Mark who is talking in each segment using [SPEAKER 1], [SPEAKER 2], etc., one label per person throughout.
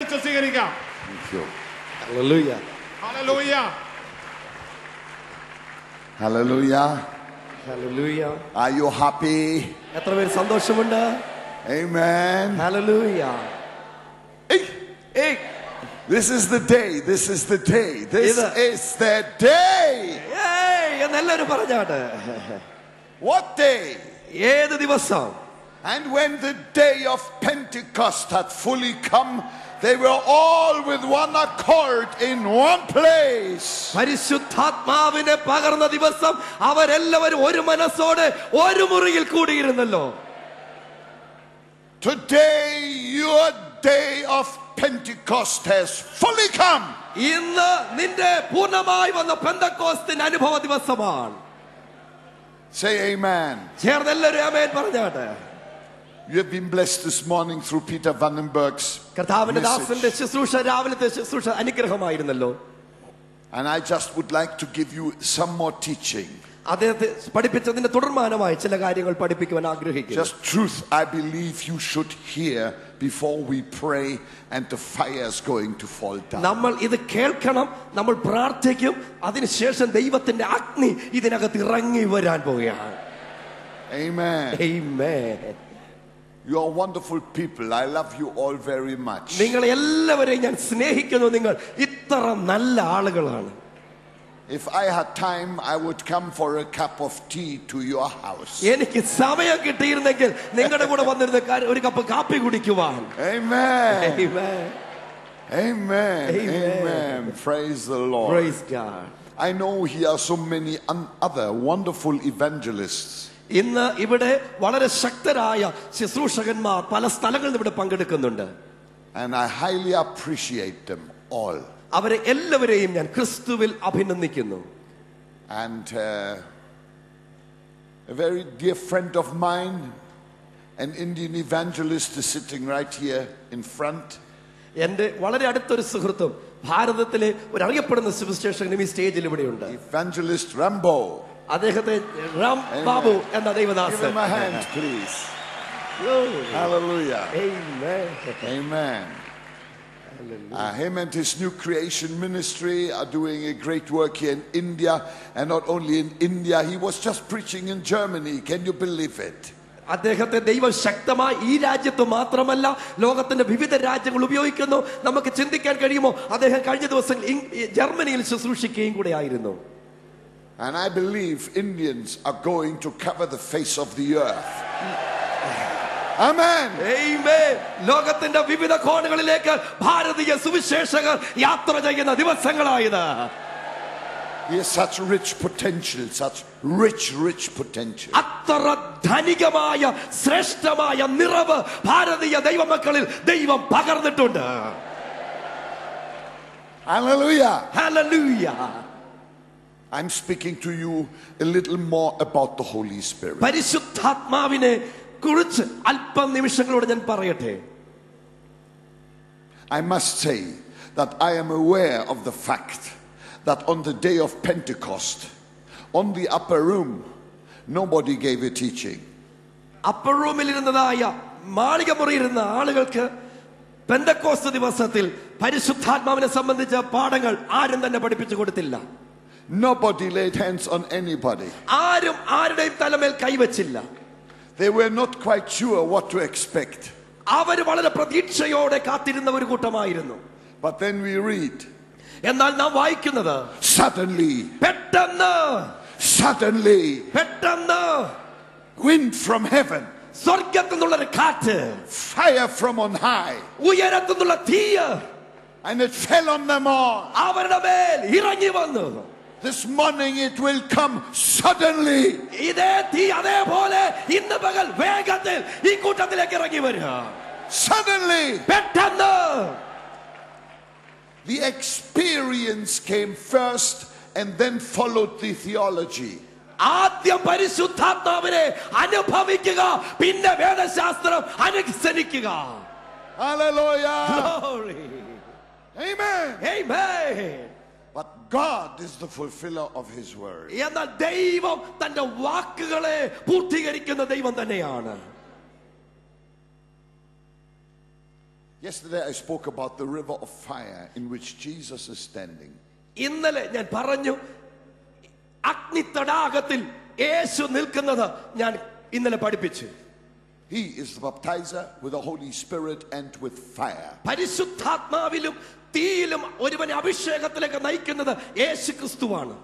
[SPEAKER 1] വിളിച്ച് സ്വീകരിക്കാം
[SPEAKER 2] Thank you.
[SPEAKER 3] Hallelujah.
[SPEAKER 1] Hallelujah
[SPEAKER 2] Hallelujah.
[SPEAKER 3] Hallelujah.
[SPEAKER 2] Are you happy?
[SPEAKER 3] എത്ര പേര് സന്തോഷമുണ്ട്
[SPEAKER 2] Amen.
[SPEAKER 3] Hallelujah.
[SPEAKER 2] Hey,
[SPEAKER 3] ഏയ്
[SPEAKER 2] this is the day. This is the day. This
[SPEAKER 3] Either-
[SPEAKER 2] is the day.
[SPEAKER 3] ഏയ് എന്നെല്ലാരും പറഞ്ഞാട്ട്
[SPEAKER 2] What day?
[SPEAKER 3] ഏത് ദിവസം
[SPEAKER 2] And when the day of Pentecost had fully come, they were all with one accord in one place.
[SPEAKER 3] പരിശുദ്ധാത്മാവിനെ പകർന്ന ദിവസം അവരെല്ലാവരും ഒരു മനസ്സോടെ ഒരു മുറിയിൽ കൂടിയിരുന്നല്ലോ
[SPEAKER 2] Today, your day of Pentecost has fully come.
[SPEAKER 3] ഇന്ന് നിന്റെ പൂർണ്ണമായി വന്ന പെന്തക്കോസ്തിന്റെ അനുഭവ ദിവസമാണ്
[SPEAKER 2] Say amen.
[SPEAKER 3] ചേർന്ന് എല്ലാവരും അമേൻ പറഞ്ഞാട്ടെ
[SPEAKER 2] You have been blessed this morning through Peter Vandenberg's
[SPEAKER 3] കർത്താവിന്റെ ദാസന്റെ
[SPEAKER 2] message.
[SPEAKER 3] ശുശ്രൂഷ രാവിലത്തെ ശുശ്രൂഷ അനുഗ്രഹമായിരുന്നല്ലോ
[SPEAKER 2] And I just would like to give you some more teaching.
[SPEAKER 3] അദ്ദേഹത്തെ പഠിപ്പിച്ചതിന്റെ തുടർമാനമായി ചില കാര്യങ്ങൾ പഠിപ്പിക്കുവാൻ ആഗ്രഹിക്കുന്നു
[SPEAKER 2] Just truth I believe you should hear before we pray and the fire is going to fall down.
[SPEAKER 3] നമ്മൾ ഇത് കേൾക്കണം നമ്മൾ പ്രാർത്ഥിക്കും അതിനുശേഷം ദൈവത്തിന്റെ അഗ്നി ഇതിനകത്ത് ഇറങ്ങി വരാൻ പോവുകയാണ്
[SPEAKER 2] Amen.
[SPEAKER 3] Amen.
[SPEAKER 2] You are wonderful people. I love you all very much.
[SPEAKER 3] നിങ്ങൾ എല്ലാവരെയും ഞാൻ സ്നേഹിക്കുന്നു നിങ്ങൾ ഇത്ര നല്ല ആളുകളാണ്
[SPEAKER 2] If I had time, I would come for a cup of tea to your house.
[SPEAKER 3] എനിക്ക് സമയം കിട്ടിയിരുന്നെങ്കിൽ നിങ്ങളുടെ കൂടെ വന്നിരുന്ന കാര്യം- ഒരു കപ്പ് കാപ്പി കുടിക്കുവാൻ
[SPEAKER 2] Amen.
[SPEAKER 3] Amen.
[SPEAKER 2] Amen.
[SPEAKER 3] Amen.
[SPEAKER 2] Amen. Praise the Lord.
[SPEAKER 3] Praise God.
[SPEAKER 2] I know here are so many un- other wonderful evangelists.
[SPEAKER 3] ഇന്ന് ഇവിടെ വളരെ ശക്തരായ ശുശ്രൂഷകന്മാർ പല സ്ഥലങ്ങളിൽ ഇവിടെ പങ്കെടുക്കുന്നുണ്ട്
[SPEAKER 2] And I highly appreciate them all.
[SPEAKER 3] അവരെ എല്ലാവരെയും ഞാൻ ക്രിസ്തുവിൽ അഭിനന്ദിക്കുന്നു
[SPEAKER 2] And uh, a very dear friend of mine, an Indian evangelist, is sitting right here in front.
[SPEAKER 3] എന്റെ വളരെ അടുത്തൊരു സുഹൃത്തും ഭാരതത്തിലെ ഒരു അറിയപ്പെടുന്ന സിവിൽ സ്റ്റേഷനും ഈ സ്റ്റേജിൽ ഇവിടെയുണ്ട്
[SPEAKER 2] Evangelist Rambo.
[SPEAKER 3] അദ്ദേഹത്തെ റാം ബാബു എന്ന
[SPEAKER 2] Give
[SPEAKER 3] ദൈവദാസൻ
[SPEAKER 2] him a hand, please. Hallelujah.
[SPEAKER 3] Amen.
[SPEAKER 2] Amen. Uh, him and his new creation ministry are doing a great work here in India. And not only in India, he was just preaching in Germany. Can you believe it?
[SPEAKER 3] അദ്ദേഹത്തെ ദൈവം ശക്തമായി ഈ രാജ്യത്ത് മാത്രമല്ല ലോകത്തിന്റെ വിവിധ രാജ്യങ്ങൾ ഉപയോഗിക്കുന്നു നമുക്ക് ചിന്തിക്കാൻ കഴിയുമോ അദ്ദേഹം കഴിഞ്ഞ ദിവസം ഇങ്- ഈ ജർമ്മനിയിൽ ശുശ്രൂഷിക്കുകയും കൂടെ ആയിരുന്നു
[SPEAKER 2] And I believe Indians are going to cover the face of the earth. Amen.
[SPEAKER 3] Amen. ലോകത്തിന്റെ വിവിധ കോണുകളിലേക്ക് ഭാരതീയ സുവിശേഷകർ യാത്ര ചെയ്യുന്ന ദിവസങ്ങളായത്
[SPEAKER 2] He has such rich potential, such rich, rich potential.
[SPEAKER 3] അത്ര ധനികമായ ശ്രേഷ്ഠമായ നിറവ് ഭാരതീയ ദൈവമക്കളിൽ ദൈവം പകർന്നിട്ടുണ്ട്
[SPEAKER 2] Hallelujah.
[SPEAKER 3] Hallelujah.
[SPEAKER 2] I'm speaking to you a little more about the Holy Spirit.
[SPEAKER 3] പരിശുദ്ധാത്മാവിനെ കുറിച്ച് അല്പം നിമിഷങ്ങളോട് ഞാൻ പറയട്ടെ
[SPEAKER 2] I must say that I am aware of the fact that on the day of Pentecost, on the upper room, nobody gave a teaching.
[SPEAKER 3] Upper റൂമിലിരുന്നതായ മാളിക മുറിയിരുന്ന ആളുകൾക്ക് പെന്തക്കോസ്ത് ദിവസത്തിൽ പരിശുദ്ധാത്മാവിനെ സംബന്ധിച്ച പാഠങ്ങൾ ആരും തന്നെ പഠിപ്പിച്ചു കൊടുത്തില്ല
[SPEAKER 2] Nobody laid hands on anybody.
[SPEAKER 3] ആരും ആരുടെയും തലമേൽ കൈവച്ചില്ല
[SPEAKER 2] They were not quite sure what to expect.
[SPEAKER 3] അവർ വളരെ പ്രതീക്ഷയോടെ കാത്തിരുന്ന ഒരു കൂട്ടമായിരുന്നു
[SPEAKER 2] But then we read,
[SPEAKER 3] എന്നാൽ നാം വായിക്കുന്നത്
[SPEAKER 2] suddenly,
[SPEAKER 3] പെട്ടെന്ന്
[SPEAKER 2] suddenly,
[SPEAKER 3] പെട്ടെന്ന്
[SPEAKER 2] wind from heaven,
[SPEAKER 3] സ്വർഗത്തു നിന്നുള്ളൊരു കാറ്റ്
[SPEAKER 2] fire from on high,
[SPEAKER 3] ഉയരത്തു നിന്നുള്ള തീയ്
[SPEAKER 2] and it fell on them all.
[SPEAKER 3] അവരുടെ മേൽ ഇറങ്ങി വന്നു
[SPEAKER 2] This morning it will come suddenly.
[SPEAKER 3] ഇതേ തീ അതേപോലെ ഇന്ന് പകൽ വേഗത്തിൽ ഈ കൂട്ടത്തിലേക്ക് ഇറങ്ങി വരിക
[SPEAKER 2] Suddenly,
[SPEAKER 3] പെട്ടെന്ന്
[SPEAKER 2] the experience came first and then followed the theology.
[SPEAKER 3] ആദ്യം പരിശുദ്ധാത്മാവിനെ അനുഭവിക്കുക പിന്നെ വേദശാസ്ത്രം അനുസരിക്കുക
[SPEAKER 2] Hallelujah.
[SPEAKER 3] Glory.
[SPEAKER 2] Amen.
[SPEAKER 3] Amen.
[SPEAKER 2] But God is the fulfiller of his word.
[SPEAKER 3] എന്നാൽ ദൈവം തന്റെ വാക്കുകളെ പൂർത്തീകരിക്കുന്ന ദൈവം തന്നെയാണ്
[SPEAKER 2] Yesterday I spoke about the river of fire in which Jesus is standing.
[SPEAKER 3] ഇന്നലെ ഞാൻ പറഞ്ഞു അഗ്നി തടാകത്തിൽ യേശു നിൽക്കുന്നത് ഞാൻ ഇന്നലെ പഠിപ്പിച്ചു
[SPEAKER 2] He is the baptizer with the Holy Spirit and with fire.
[SPEAKER 3] പരിശുദ്ധാത്മാവിലും തീയിലും ഒരുവനെ അഭിഷേകത്തിലേക്ക് നയിക്കുന്നത് യേശു ക്രിസ്തുവാണ്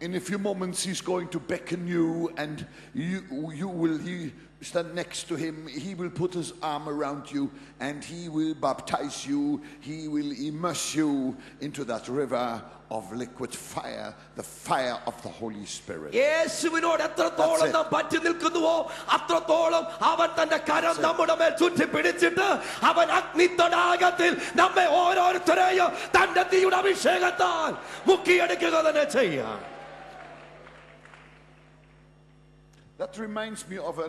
[SPEAKER 2] In a few moments, he's going to beckon you, and you, you will he stand next to him. He will put his arm around you, and he will baptize you. He will immerse you into that river of liquid fire, the fire of the Holy Spirit.
[SPEAKER 3] യേശുവിനോട് എത്രത്തോളം
[SPEAKER 2] That's it.
[SPEAKER 3] നാം പറ്റി നിൽക്കുന്നുവോ അത്രത്തോളം അവൻ തന്റെ കരം നമ്മുടെ മേൽ ചുറ്റി പിടിച്ചിട്ട് അവൻ അഗ്നി തടാകത്തിൽ നമ്മെ ഓരോരുത്തരെയും തന്റെ തീയുടെ അഭിഷേകത്താൽ മുക്കിയെടുക്കുക തന്നെ ചെയ്യാം
[SPEAKER 2] That reminds me of a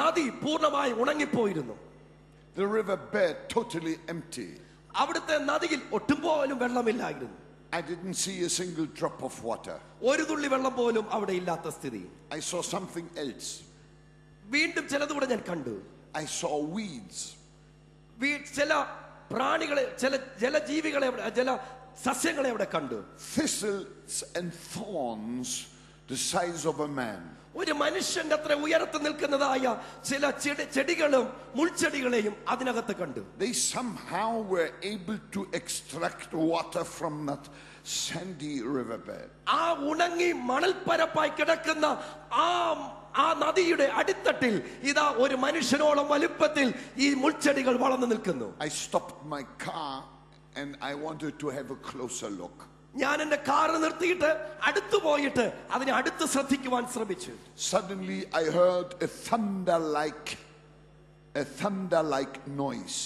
[SPEAKER 3] നദി പൂർണ്ണമായി ഉണങ്ങിപ്പോയിരുന്നു
[SPEAKER 2] The river bed totally empty.
[SPEAKER 3] അവിടുത്തെ നദിയിൽ ഒട്ടും പോലും വെള്ളമില്ലായിരുന്നു
[SPEAKER 2] I didn't see a single drop of water.
[SPEAKER 3] ഒരു തുള്ളി വെള്ളം പോലും അവിടെ ഇല്ലാത്ത സ്ഥിതി
[SPEAKER 2] I saw something else.
[SPEAKER 3] വീണ്ടും ചിലതുകൂടെ ഞാൻ കണ്ടു
[SPEAKER 2] I saw weeds.
[SPEAKER 3] വീ- ചില പ്രാണികളെ ചില ജലജീവികളെ അവിടെ- ജല സസ്യങ്ങളെ അവിടെ കണ്ടു
[SPEAKER 2] Thistles and thorns the size of a man.
[SPEAKER 3] ഒരു മനുഷ്യന്റെ അത്ര ഉയരത്ത് നിൽക്കുന്നതായ ചില ചെടി ചെടികളും മുൾച്ചെടികളെയും അതിനകത്ത് കണ്ടു
[SPEAKER 2] They somehow were able to extract water from that sandy riverbed.
[SPEAKER 3] ആ ഉണങ്ങി മണൽപ്പരപ്പായി കിടക്കുന്ന ആ ആ നദിയുടെ അടിത്തട്ടിൽ ഇതാ ഒരു മനുഷ്യനോളം വലുപ്പത്തിൽ ഈ മുൾച്ചെടികൾ വളർന്നു നിൽക്കുന്നു
[SPEAKER 2] I stopped my car and I wanted to have a closer look.
[SPEAKER 3] ഞാൻ എന്റെ കാറ് നിർത്തിയിട്ട് അടുത്തു പോയിട്ട് അതിനെ അടുത്ത് ശ്രദ്ധിക്കുവാൻ ശ്രമിച്ചു
[SPEAKER 2] Suddenly I heard a thunder like a thunder like noise.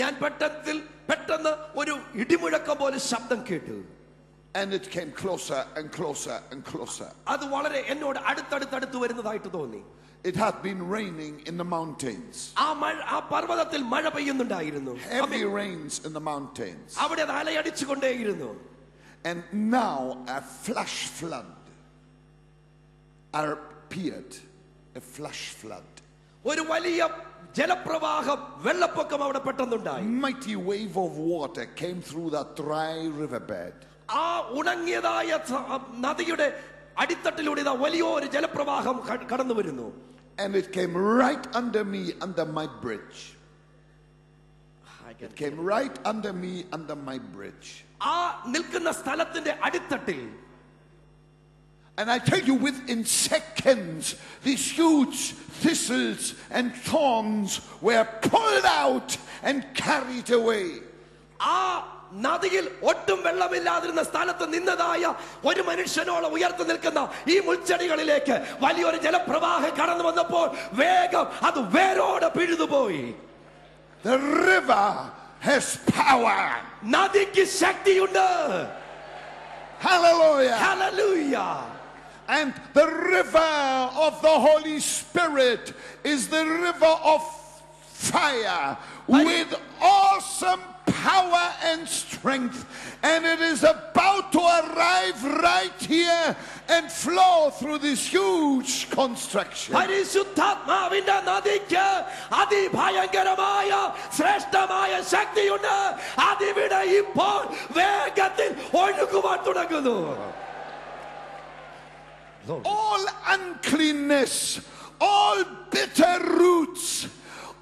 [SPEAKER 3] ഞാൻ പെട്ടെന്ന് പെട്ടെന്ന് ഒരു ഇടിമുഴക്കം പോലെ ശബ്ദം കേട്ടു
[SPEAKER 2] And it came closer and closer and closer.
[SPEAKER 3] അത് വളരെ എന്നോട് അടുത്തടുത്തടുത്ത് വരുന്നതായിട്ട് തോന്നി
[SPEAKER 2] It had been raining in the mountains.
[SPEAKER 3] ആ മഴ ആ പർവ്വതത്തിൽ മഴ പെയ്യുന്നുണ്ടായിരുന്നു
[SPEAKER 2] Heavy rains in the mountains.
[SPEAKER 3] അവിടെ അത് അലയടിച്ചുകൊണ്ടേയിരുന്നു
[SPEAKER 2] And now a flash flood appeared. A flash flood.
[SPEAKER 3] ഒരു വലിയ ജലപ്രവാഹം വെള്ളപ്പൊക്കം അവിടെ പെട്ടെന്നുണ്ടായി
[SPEAKER 2] Mighty wave of water came through that dry riverbed.
[SPEAKER 3] ആ ഉണങ്ങിയതായ സ- നദിയുടെ അടിത്തട്ടിലൂടെ ഇതാ വലിയൊരു ജലപ്രവാഹം ക- കടന്നു വരുന്നു
[SPEAKER 2] And it came right under me, under my bridge. It came right under me, under my bridge.
[SPEAKER 3] ആ നിൽക്കുന്ന സ്ഥലത്തിന്റെ അടിത്തട്ടിൽ
[SPEAKER 2] And I tell you, within seconds, these huge thistles and thorns were pulled out and carried away.
[SPEAKER 3] ആ നദിയിൽ ഒട്ടും വെള്ളമില്ലാതിരുന്ന സ്ഥലത്ത് നിന്നതായ ഒരു മനുഷ്യനോളം ഉയർത്തി നിൽക്കുന്ന ഈ മുൾച്ചെടികളിലേക്ക് വലിയൊരു ജലപ്രവാഹം കടന്നു വന്നപ്പോൾ വേഗം അത് വേരോടെ പിഴുതുപോയി
[SPEAKER 2] The river has power.
[SPEAKER 3] Nadiggi you Yunda.
[SPEAKER 2] Hallelujah.
[SPEAKER 3] Hallelujah.
[SPEAKER 2] And the river of the Holy Spirit is the river of fire with awesome power and strength And it is about to arrive right here and flow through this huge construction.
[SPEAKER 3] പരിശുദ്ധാത്മാവിന്റെ നദിക്ക് അതിഭയങ്കരമായ ശ്രേഷ്ഠമായ ശക്തിയുണ്ട് അതിവിടെ ഇപ്പോൾ വേഗത്തിൽ ഒഴുകുവാൻ തുടങ്ങുന്നു
[SPEAKER 2] All uncleanness, all bitter roots,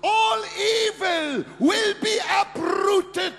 [SPEAKER 2] all evil will be uprooted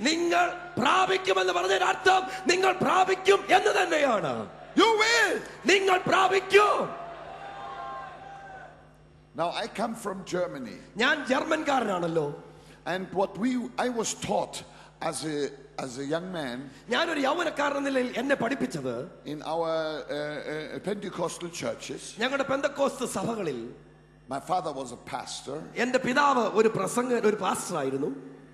[SPEAKER 3] നിങ്ങൾ പ്രാപിക്കുമെന്ന് പറഞ്ഞതിന്റെ അർത്ഥം നിങ്ങൾ പ്രാപിക്കും എന്ന് തന്നെയാണ്
[SPEAKER 2] You will.
[SPEAKER 3] നിങ്ങൾ പ്രാപിക്കും
[SPEAKER 2] Now, I come from Germany,
[SPEAKER 3] ഞാൻ ജർമ്മൻകാരനാണല്ലോ
[SPEAKER 2] and what we I was taught as a as a young man
[SPEAKER 3] ഞാനൊരു യൗവനക്കാരൻ എന്ന നിലയിൽ എന്നെ പഠിപ്പിച്ചത്
[SPEAKER 2] in our uh, uh, Pentecostal churches.
[SPEAKER 3] ഞങ്ങളുടെ പെന്തക്കോസ്ത് സഭകളിൽ
[SPEAKER 2] My father was a pastor.
[SPEAKER 3] എന്റെ പിതാവ് ഒരു പ്രസംഗ ഒരു പാസ്റ്റർ ആയിരുന്നു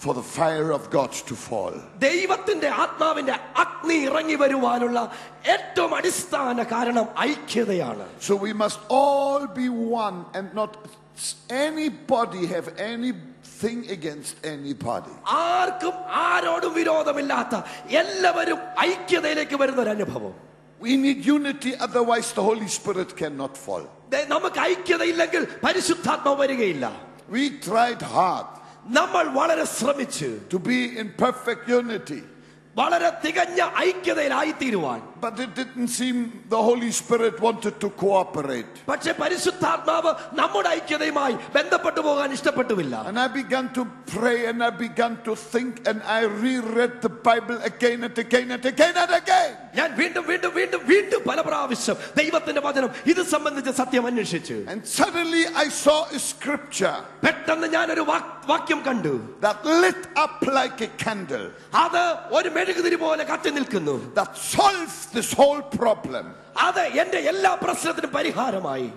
[SPEAKER 2] for the fire of God to fall.
[SPEAKER 3] ദൈവത്തിന്റെ ആത്മാവിന്റെ അഗ്നി ഇറങ്ങി വരുവാനുള്ള ഏറ്റവും അടിസ്ഥാന കാരണം ഐക്യതയാണ്
[SPEAKER 2] So we must all be one and not anybody have anything against anybody.
[SPEAKER 3] ആർക്കും ആരോടും വിരോധമില്ലാത്ത എല്ലാവരും ഐക്യതയിലേക്ക് വരുന്ന ഒരു അനുഭവം
[SPEAKER 2] We need unity, otherwise, the Holy Spirit cannot fall.
[SPEAKER 3] ദേ, നമുക്ക് ഐക്യതയില്ലെങ്കിൽ പരിശുദ്ധാത്മാവ് വരികയില്ല
[SPEAKER 2] We tried hard
[SPEAKER 3] നമ്മൾ വളരെ ശ്രമിച്ചു
[SPEAKER 2] to be in perfect unity,
[SPEAKER 3] വളരെ തികഞ്ഞ ഐക്യതയിലായി തീരുവാൻ
[SPEAKER 2] but it didn't seem the Holy Spirit wanted to cooperate.
[SPEAKER 3] പക്ഷെ പരിശുദ്ധാത്മാവ് നമ്മുടെ ഐക്യതയുമായി ബന്ധപ്പെട്ടു പോകാൻ ഇഷ്ടപ്പെട്ടുമില്ല
[SPEAKER 2] And I began to pray and I began to think and I reread the Bible again and again and again and again.
[SPEAKER 3] ഞാൻ വീണ്ടും വീണ്ടും വീണ്ടും വീണ്ടും പല പ്രാവശ്യം ദൈവത്തിന്റെ വചനം ഇത് സംബന്ധിച്ച് സത്യം അന്വേഷിച്ചു
[SPEAKER 2] And suddenly I saw a scripture
[SPEAKER 3] പെട്ടെന്ന് ഞാനൊരു വാക്- വാക്യം കണ്ടു
[SPEAKER 2] that lit up like a candle
[SPEAKER 3] അത് ഒരു മെഴുകുതിരി പോലെ കത്തി നിൽക്കുന്നു
[SPEAKER 2] that solved this whole problem.
[SPEAKER 3] അത് എന്റെ എല്ലാ പ്രശ്നത്തിനും പരിഹാരമായി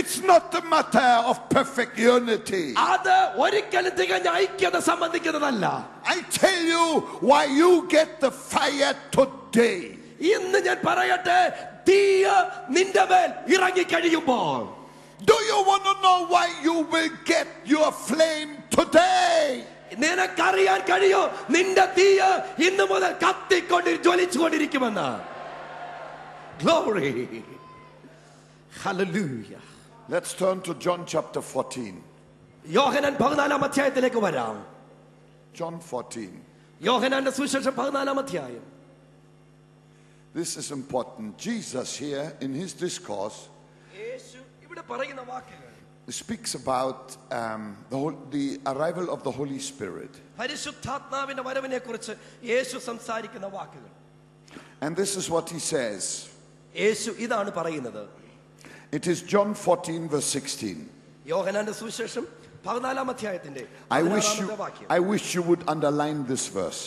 [SPEAKER 2] It's not a matter of perfect unity.
[SPEAKER 3] അത് ഒരിക്കലും തികഞ്ഞ ഐക്യത സംബന്ധിക്കുന്നതല്ല
[SPEAKER 2] I tell you why you get the fire today.
[SPEAKER 3] ഇന്ന് ഞാൻ പറയട്ടെ തീയ നിന്റെ മേൽ ഇറങ്ങി കഴിയുമ്പോൾ
[SPEAKER 2] Do you want to know why you will get your flame today?
[SPEAKER 3] നിനക്കറിയാൻ കഴിയോ നിന്റെ തീയ ഇന്ന് മുതൽ കത്തിക്കൊണ്ട് ജ്വലിച്ചുകൊണ്ടിരിക്കുമെന്ന് glory hallelujah
[SPEAKER 2] Let's turn to John chapter 14.
[SPEAKER 3] Yohanan പതിനാലാം അധ്യായത്തിലേക്ക് വരാം
[SPEAKER 2] John 14.
[SPEAKER 3] യോഹനാന്റെ സുവിശേഷം പതിനാലാം അധ്യായം
[SPEAKER 2] This is important. Jesus here in his discourse
[SPEAKER 3] യേശു ഇവിടെ പറയുന്ന വാക്കുകൾ
[SPEAKER 2] speaks about um, the, whole, the arrival of the Holy Spirit.
[SPEAKER 3] പരിശുദ്ധാത്മാവിന്റെ വരവിനെ കുറിച്ച് യേശു സംസാരിക്കുന്ന വാക്കുകൾ
[SPEAKER 2] And this is what he says.
[SPEAKER 3] യേശു ഇതാണ് പറയുന്നത്
[SPEAKER 2] It is John 14, verse 16.
[SPEAKER 3] യോഹനാന്റെ സുവിശേഷം പതിനാലാം അധ്യായത്തിന്റെ
[SPEAKER 2] I wish, you,
[SPEAKER 3] പതിനാറാമത്തെ വാക്യം
[SPEAKER 2] I wish you would underline this verse.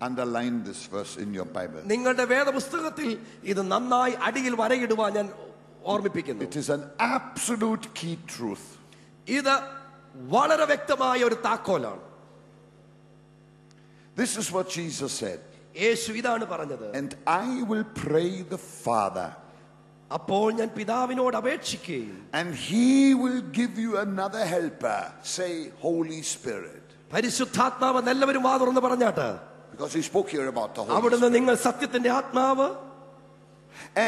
[SPEAKER 2] Underline this verse in your Bible.
[SPEAKER 3] നിങ്ങളുടെ വേദപുസ്തകത്തിൽ ഇത് നന്നായി അടിയിൽ വരയിടുവാൻ ഞാൻ ഓർമ്മിപ്പിക്കുന്നു
[SPEAKER 2] It is an absolute key truth.
[SPEAKER 3] ഇത് വളരെ വ്യക്തമായ ഒരു താക്കോലാണ്
[SPEAKER 2] This is what Jesus said.
[SPEAKER 3] യേശു ഇതാണ് പറഞ്ഞത്
[SPEAKER 2] And I will pray the Father,
[SPEAKER 3] അപ്പോൾ ഞാൻ പിതാവിനോട് അപേക്ഷിക്കുകയും
[SPEAKER 2] and he will give you another helper. Say, Holy Spirit.
[SPEAKER 3] പരിശുദ്ധാത്മാവ് എല്ലാവരും വാ തുറന്ന് പറഞ്ഞാട്ട്
[SPEAKER 2] Because he spoke here about the Holy
[SPEAKER 3] അവിടുന്ന് നിങ്ങൾ സത്യത്തിന്റെ ആത്മാവ്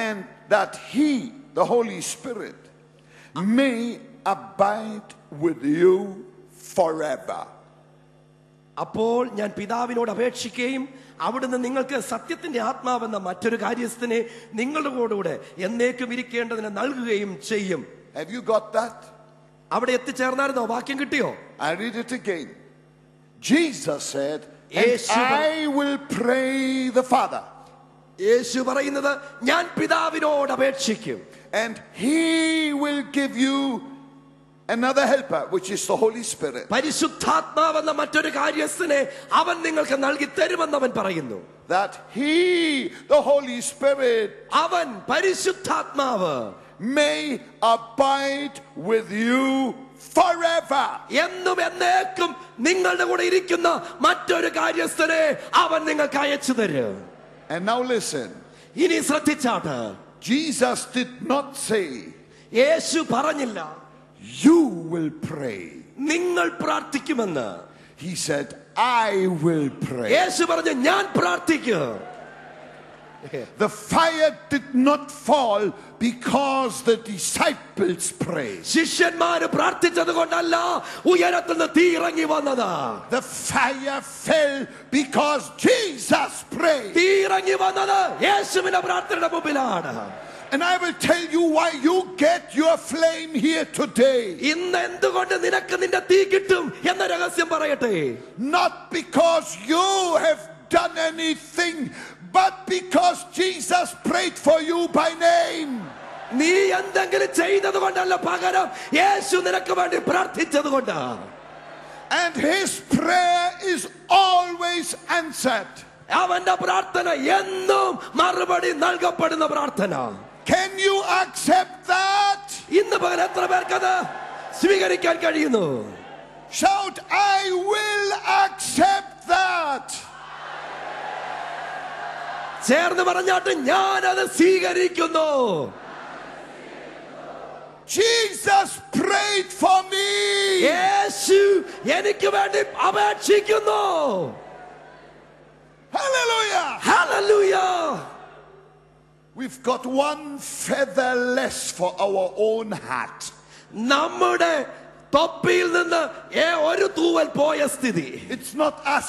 [SPEAKER 2] and that he, the Holy Spirit, may abide with you forever.
[SPEAKER 3] അപ്പോൾ ഞാൻ പിതാവിനോട് അപേക്ഷിക്കുകയും അവിടുന്ന് നിങ്ങൾക്ക് സത്യത്തിന്റെ ആത്മാവെന്ന മറ്റൊരു കാര്യസ്ഥനെ നിങ്ങളുടെ കൂടെ എന്നേക്കും ഇരിക്കേണ്ടതിന് നൽകുകയും ചെയ്യും
[SPEAKER 2] Have you got that?
[SPEAKER 3] അവിടെ എത്തിച്ചേർന്നായിരുന്നോ വാക്യം കിട്ടിയോ
[SPEAKER 2] I read it again. Jesus said, and
[SPEAKER 3] Yesu-
[SPEAKER 2] I will pray the Father,
[SPEAKER 3] യേശു പറയുന്നത് ഞാൻ പിതാവിനോട് അപേക്ഷിക്കും
[SPEAKER 2] and he will give you another helper, which is the Holy Spirit.
[SPEAKER 3] പരിശുദ്ധാത്മാവെന്ന മറ്റൊരു കാര്യസ്ഥനെ അവൻ നിങ്ങൾക്ക് നൽകി തരുമെന്ന് അവൻ പറയുന്നു
[SPEAKER 2] That he, the Holy Spirit,
[SPEAKER 3] അവൻ പരിശുദ്ധാത്മാവ്
[SPEAKER 2] may abide with you forever.
[SPEAKER 3] എന്നും എന്നേക്കും നിങ്ങളുടെ കൂടെ ഇരിക്കുന്ന മറ്റൊരു കാര്യസ്ഥനെ അവൻ നിങ്ങൾക്ക് അയച്ചു തരും
[SPEAKER 2] And now listen.
[SPEAKER 3] ഇനി ശ്രദ്ധിച്ചാട്ട്
[SPEAKER 2] Jesus did not say,
[SPEAKER 3] യേശു പറഞ്ഞില്ല
[SPEAKER 2] You will pray.
[SPEAKER 3] നിങ്ങൾ പ്രാർത്ഥിക്കുമെന്ന്
[SPEAKER 2] He said, I will pray.
[SPEAKER 3] യേശു പറഞ്ഞു ഞാൻ പ്രാർത്ഥിക്കും
[SPEAKER 2] The fire did not fall because the disciples prayed.
[SPEAKER 3] ശിഷ്യന്മാര് പ്രാർത്ഥിച്ചത് കൊണ്ടല്ല ഉയരത്തിൽ നിന്ന് തീ ഇറങ്ങി വന്നത്
[SPEAKER 2] The fire fell because Jesus prayed.
[SPEAKER 3] തീ ഇറങ്ങി വന്നത് യേശുവിന്റെ പ്രാർത്ഥനയുടെ മുമ്പിലാണ്
[SPEAKER 2] And I will tell you why you get your flame here today.
[SPEAKER 3] ഇന്ന് എന്തുകൊണ്ട് നിനക്ക് നിന്റെ തീ കിട്ടും എന്ന രഹസ്യം പറയട്ടെ
[SPEAKER 2] Not because you have done anything, but because Jesus prayed for you by name.
[SPEAKER 3] നീ എന്തെങ്കിലും ചെയ്തത് കൊണ്ടല്ല പകരം യേശു നിനക്ക് വേണ്ടി പ്രാർത്ഥിച്ചത് കൊണ്ട്
[SPEAKER 2] And his prayer is always answered.
[SPEAKER 3] അവന്റെ പ്രാർത്ഥന എന്നും മറുപടി നൽകപ്പെടുന്ന പ്രാർത്ഥന
[SPEAKER 2] Can you accept that?
[SPEAKER 3] ഇന്ന് പകരം എത്ര പേർക്കത് സ്വീകരിക്കാൻ കഴിയുന്നു
[SPEAKER 2] Shout, I will accept that.
[SPEAKER 3] ചേർന്ന് പറഞ്ഞാട്ട് ഞാനത് സ്വീകരിക്കുന്നു
[SPEAKER 2] Jesus prayed for me.
[SPEAKER 3] യേശു എനിക്ക് വേണ്ടി അപേക്ഷിക്കുന്നു
[SPEAKER 2] Hallelujah.
[SPEAKER 3] Hallelujah
[SPEAKER 2] We've got one feather less for our own hat.
[SPEAKER 3] നമ്മുടെ തൊപ്പിയിൽ നിന്ന് ഏ- ഒരു തൂവൽ പോയ സ്ഥിതി
[SPEAKER 2] It's not us,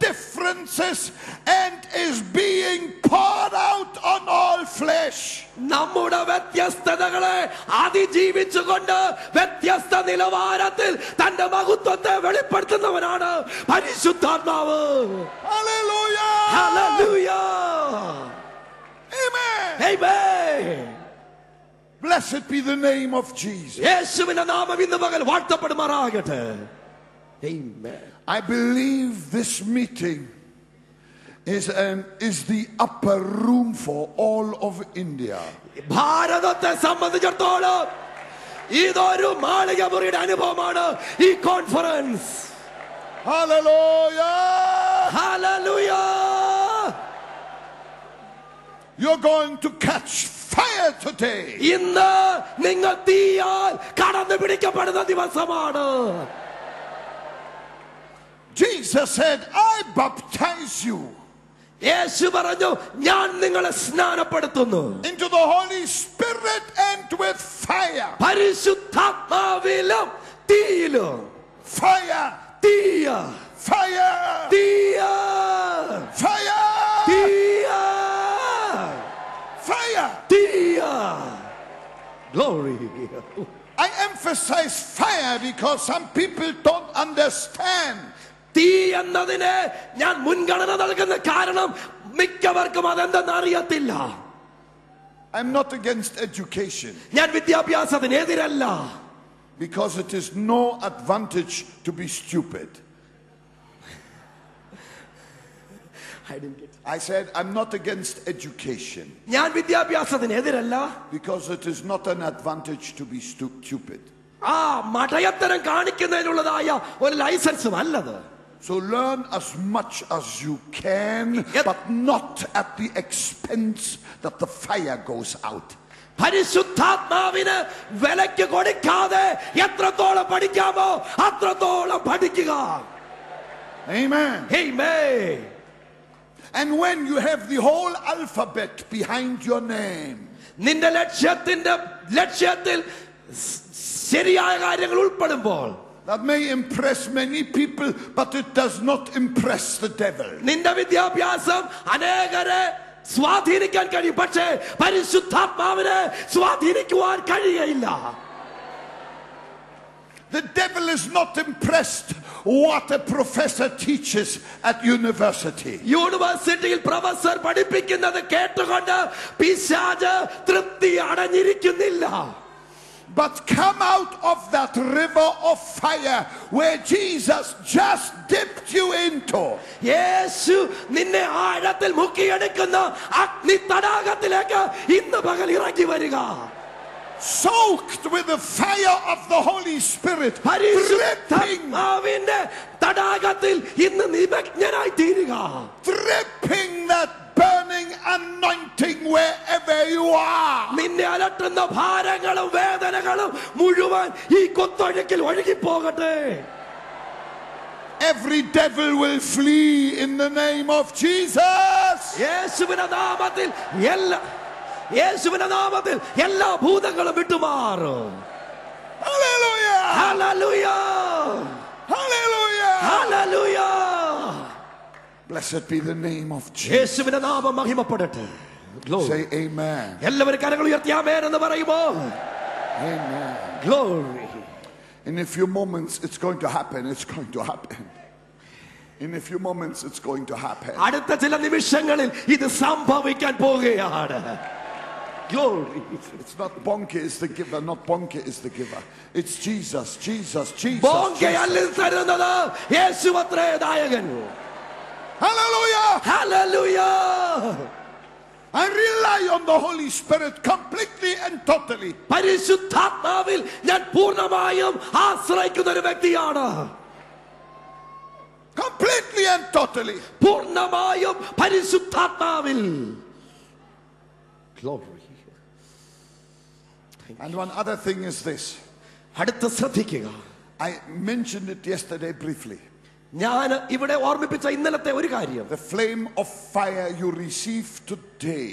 [SPEAKER 2] differences and is being poured out on all flesh.
[SPEAKER 3] നമ്മുടെ വ്യത്യസ്തതകളെ അതിജീവിച്ചുകൊണ്ട് വ്യത്യസ്ത നിലവാരത്തിൽ തന്റെ മഹത്വത്തെ വെളിപ്പെടുത്തുന്നവനാണ് പരിശുദ്ധാത്മാവ്
[SPEAKER 2] Hallelujah!
[SPEAKER 3] Hallelujah
[SPEAKER 2] Amen!
[SPEAKER 3] Amen.
[SPEAKER 2] Blessed be the name of Jesus.
[SPEAKER 3] യേശുവിന്റെ നാമം ഇന്ന് പകൽ വാഴ്ത്തപ്പെടുമാറാകട്ടെ Amen.
[SPEAKER 2] I believe this meeting is, an, is the upper room for all of India.
[SPEAKER 3] ഭാരതത്തെ സംബന്ധിച്ചിടത്തോളം ഇതൊരു മാളിക മുറിയുടെ അനുഭവമാണ് ഈ conference
[SPEAKER 2] Hallelujah!
[SPEAKER 3] Hallelujah
[SPEAKER 2] You're going to catch fire today.
[SPEAKER 3] ഇന്ന് നിങ്ങൾ തീയാൽ കടന്നു പിടിക്കപ്പെടുന്ന ദിവസമാണ്
[SPEAKER 2] Jesus said, I baptize you
[SPEAKER 3] യേശു പറഞ്ഞു ഞാൻ നിങ്ങളെ സ്നാനപ്പെടുത്തുന്നു
[SPEAKER 2] into the Holy Spirit and with fire.
[SPEAKER 3] പരിശുദ്ധാത്മാവിലും തീയിലും
[SPEAKER 2] Fire!
[SPEAKER 3] തീയ
[SPEAKER 2] Fire!
[SPEAKER 3] തീയ
[SPEAKER 2] Fire!
[SPEAKER 3] തീയ
[SPEAKER 2] Fire!
[SPEAKER 3] തീയ Glory.
[SPEAKER 2] I emphasize fire because some people don't understand.
[SPEAKER 3] തീ എന്നതിന് ഞാൻ മുൻഗണന നൽകുന്ന കാരണം മിക്കവർക്കും അതെന്തെന്ന് അറിയത്തില്ല
[SPEAKER 2] I'm not against education
[SPEAKER 3] ഞാൻ വിദ്യാഭ്യാസത്തിന് എതിരല്ല
[SPEAKER 2] because it is no advantage to be stupid. I said, I'm not against education
[SPEAKER 3] ഞാൻ വിദ്യാഭ്യാസത്തിന് എതിരല്ല
[SPEAKER 2] because it is not an advantage to be stu- stupid.
[SPEAKER 3] ആ മടയത്തരം കാണിക്കുന്നതിനുള്ളതായ ഒരു ലൈസൻസും അല്ലത്
[SPEAKER 2] So learn as much as you can,
[SPEAKER 3] Yep.
[SPEAKER 2] but not at the expense that the fire goes out.
[SPEAKER 3] പരിശുദ്ധാത്മാവിന് വിലക്ക് കൊടുക്കാതെ എത്രത്തോളം പഠിക്കാമോ അത്രത്തോളം പഠിക്കുക
[SPEAKER 2] Amen.
[SPEAKER 3] Amen.
[SPEAKER 2] And when you have the whole alphabet behind your name,
[SPEAKER 3] നിന്റെ ലക്ഷ്യത്തിന്റെ ലക്ഷ്യത്തിൽ സ് ശരിയായ കാര്യങ്ങൾ ഉൾപ്പെടുമ്പോൾ
[SPEAKER 2] that may impress many people, but it does not impress the devil.
[SPEAKER 3] നിന്റെ വിദ്യാഭ്യാസം അനേകരെ സ്വാധീനിക്കാൻ കഴിയും പക്ഷേ പരിശുദ്ധാത്മാവിനെ സ്വാധീനിക്കുവാൻ കഴിയയില്ല
[SPEAKER 2] The devil is not impressed what a professor teaches at university.
[SPEAKER 3] യൂണിവേഴ്സിറ്റിയിൽ പ്രൊഫസർ പഠിപ്പിക്കുന്നത് കേട്ടുകൊണ്ട് പിശാജ് തൃപ്തി അടഞ്ഞിരിക്കുന്നില്ല
[SPEAKER 2] But come out of that river of fire where Jesus just dipped you into.
[SPEAKER 3] യേശു നിന്നെ ആഴത്തിൽ മുക്കിയെടുക്കുന്ന അഗ്നി തടാകത്തിലേക്ക് ഇന്ന് പകൽ ഇറങ്ങി വരിക
[SPEAKER 2] soaked with the fire of the Holy Spirit, dripping,
[SPEAKER 3] പരിശുദ്ധാത്മാവിന്റെ തടാകത്തിൽ ഇന്ന് നിമഗ്നനായി തീരുക
[SPEAKER 2] dripping that burning anointing wherever you are.
[SPEAKER 3] നിന്നെ അലട്ടുന്ന ഭാരങ്ങളും വേദനകളും മുഴുവൻ ഈ കൊത്തൊഴുക്കിൽ ഒഴുകിപ്പോകട്ടെ
[SPEAKER 2] Every devil will flee in the name of Jesus.
[SPEAKER 3] യേശുവിന്റെ നാമത്തിൽ എല്ലാ യേശുവിന്റെ നാമത്തിൽ എല്ലാ ഭൂതങ്ങളും വിട്ടുമാറും
[SPEAKER 2] Hallelujah!
[SPEAKER 3] Hallelujah
[SPEAKER 2] Hallelujah!
[SPEAKER 3] Hallelujah
[SPEAKER 2] Blessed be the name of Jesus.
[SPEAKER 3] Glory.
[SPEAKER 2] Say amen. Amen.
[SPEAKER 3] Glory.
[SPEAKER 2] In a few moments it's going to happen. It's going to happen. In a few moments it's going to happen.
[SPEAKER 3] Glory.
[SPEAKER 2] It's not Bonnke is the giver, not Bonnke is the giver. It's Jesus, Jesus, Jesus. Bonnke Jesus.
[SPEAKER 3] ബോങ്കയല്ല തരുന്നത് യേശുവത്രേ നായകൻ
[SPEAKER 2] Hallelujah!
[SPEAKER 3] Hallelujah
[SPEAKER 2] I rely on the Holy Spirit completely and totally.
[SPEAKER 3] പരിശുദ്ധാത്മാവിൽ ഞാൻ പൂർണ്ണമായും ആശ്രയിക്കുന്ന ഒരു വ്യക്തിയാണ്
[SPEAKER 2] Completely and totally.
[SPEAKER 3] പൂർണ്ണമായും പരിശുദ്ധാത്മാവിൽ Glory.
[SPEAKER 2] And one other thing is this.
[SPEAKER 3] അടുത്ത് ശ്രദ്ധിക്കുക
[SPEAKER 2] I mentioned it yesterday briefly.
[SPEAKER 3] ഞാൻ ഇവിടെ ഓർമ്മിപ്പിച്ച ഇന്നലത്തെ ഒരു കാര്യം
[SPEAKER 2] The flame of fire you receive today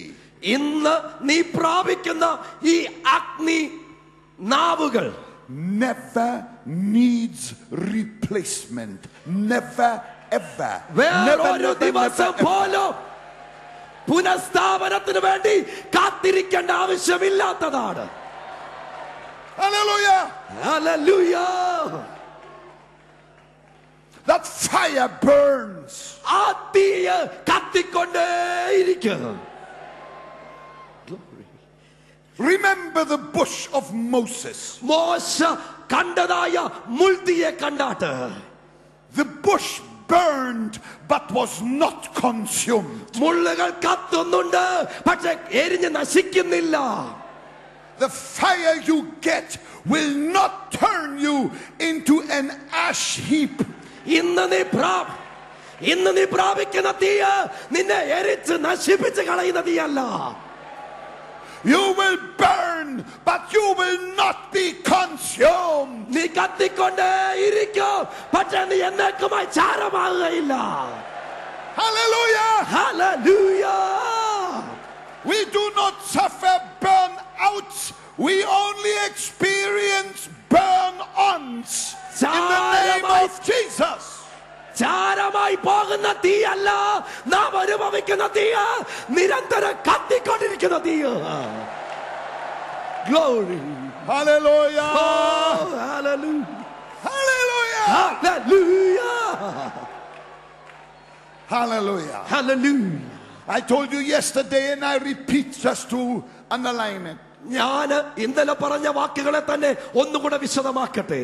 [SPEAKER 3] ഇന്ന് നീ പ്രാപിക്കുന്ന ഈ അഗ്നി നാവുകൾ
[SPEAKER 2] never needs replacement. Never, ever. Never,
[SPEAKER 3] വേറൊരു
[SPEAKER 2] never,
[SPEAKER 3] ദിവസം
[SPEAKER 2] never, ever.
[SPEAKER 3] പോലും പുനഃസ്ഥാപനത്തിന് വേണ്ടി കാത്തിരിക്കേണ്ട ആവശ്യമില്ലാത്തതാണ്
[SPEAKER 2] Hallelujah.
[SPEAKER 3] Hallelujah.
[SPEAKER 2] That fire burns.
[SPEAKER 3] ആ തീയ് കത്തിക്കൊണ്ടേയിരിക്കും
[SPEAKER 2] Remember the bush of Moses.
[SPEAKER 3] മോശ കണ്ടതായ മുൾത്തിയെ കണ്ടാട്ട്
[SPEAKER 2] The bush burned but was not consumed.
[SPEAKER 3] മുള്ളുകൾ കത്തുന്നുണ്ട് പക്ഷെ എരിഞ്ഞ് നശിക്കുന്നില്ല
[SPEAKER 2] The fire you get will not turn you into an ash heap.
[SPEAKER 3] ഇന്ന് നീ പ്രാ ഇന്ന് നീ പ്രാപിക്കുന്ന തീയ നിന്നെ എരിച്ച് നശിപ്പിച്ച് കളയുന്ന തീയല്ല
[SPEAKER 2] You will burn, but you will not be consumed.
[SPEAKER 3] നീ കത്തിക്കൊണ്ടേയിരിക്കും പക്ഷെ നീ എന്നേക്കുമായി ചാരമാകുകയില്ല
[SPEAKER 2] Hallelujah.
[SPEAKER 3] Hallelujah.
[SPEAKER 2] We do not suffer burnouts. We only experience burn-ons. In the name of Jesus.
[SPEAKER 3] ചാരമായി പോകുന്ന തീയല്ല നാം അനുഭവിക്കുന്ന തീയ നിരന്തരം കത്തിക്കൊണ്ടിരിക്കുന്ന തീയ glory
[SPEAKER 2] Hallelujah.
[SPEAKER 3] hallelujah
[SPEAKER 2] Hallelujah.
[SPEAKER 3] hallelujah
[SPEAKER 2] Hallelujah.
[SPEAKER 3] hallelujah
[SPEAKER 2] I told you yesterday and I repeat just to underline it.
[SPEAKER 3] ഞാൻ ഇന്നലെ പറഞ്ഞ വാക്കുകളെ തന്നെ ഒന്നുകൂടെ വിശദമാക്കട്ടെ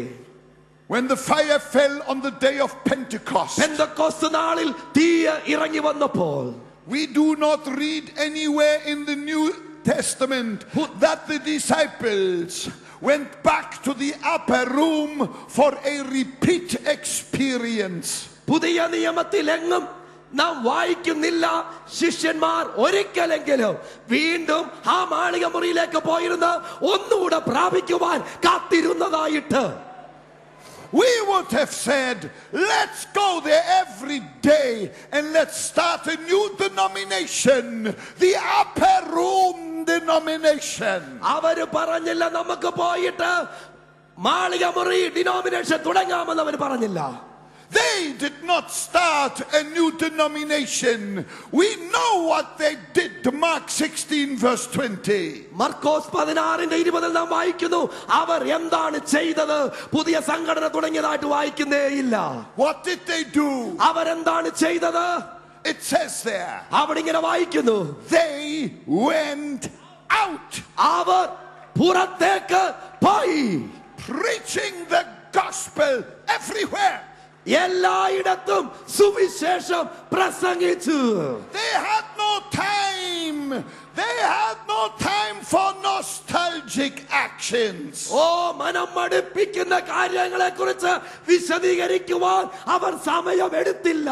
[SPEAKER 2] When the fire fell on the day of Pentecost,
[SPEAKER 3] Pentecost നാളിൽ തീയ ഇറങ്ങി വന്നപ്പോൾ
[SPEAKER 2] we do not read anywhere in the New Testament that the disciples went back to the upper room for a repeat experience.
[SPEAKER 3] പുതിയ നിയമത്തിൽ എങ്ങും നാം വായിക്കുന്നില്ല ശിഷ്യന്മാർ ഒരിക്കലെങ്കിലും വീണ്ടും ആ മാളിക മുറിയിലേക്ക് പോയിരുന്ന് ഒന്നുകൂടെ പ്രാപിക്കുവാൻ കാത്തിരുന്നതായിട്ട്
[SPEAKER 2] We would have said, let's go there every day and let's start a new denomination, the upper room denomination.
[SPEAKER 3] അവര് പറഞ്ഞില്ല നമുക്ക് പോയിട്ട് മാളിക മുറി ഡിനോമിനേഷൻ തുടങ്ങാമെന്ന് അവർ പറഞ്ഞില്ല
[SPEAKER 2] They did not start a new denomination. We know what they did. Mark 16, verse 20.
[SPEAKER 3] മർക്കോസ് പതിനാറിന്റെ ഇരുപതിൽ നാം വായിക്കുന്നു അവർ എന്താണ് ചെയ്തത് പുതിയ സംഘടന തുടങ്ങിയതായിട്ട് വായിക്കുന്നേ ഇല്ല
[SPEAKER 2] What did they do?
[SPEAKER 3] അവരെന്താണ് ചെയ്തത്
[SPEAKER 2] It says there,
[SPEAKER 3] അവിടെ ഇങ്ങനെ വായിക്കുന്നു
[SPEAKER 2] they went out
[SPEAKER 3] അവർ പുറത്തേക്ക് പോയി
[SPEAKER 2] preaching the gospel everywhere.
[SPEAKER 3] എല്ലായിടത്തും സുവിശേഷം പ്രസംഗിച്ചു
[SPEAKER 2] They had no time. They had no time for nostalgic actions.
[SPEAKER 3] ഓ മനം മടുപ്പിക്കുന്ന കാര്യങ്ങളെ കുറിച്ച് വിശദീകരിക്കുവാൻ അവർ സമയമെടുത്തില്ല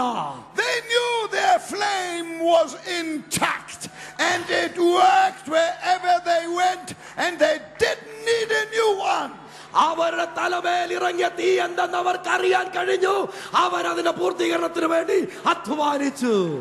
[SPEAKER 2] They knew their flame was intact and it worked wherever they went and they didn't need a new one.
[SPEAKER 3] അവരുടെ തലമേൽ ഇറങ്ങിയ തീ എന്തെന്ന് അവർക്ക് അറിയാൻ കഴിഞ്ഞു. അവരതിന്റെ പൂർത്തീകരണത്തിന് വേണ്ടി അധ്വാനിച്ചു.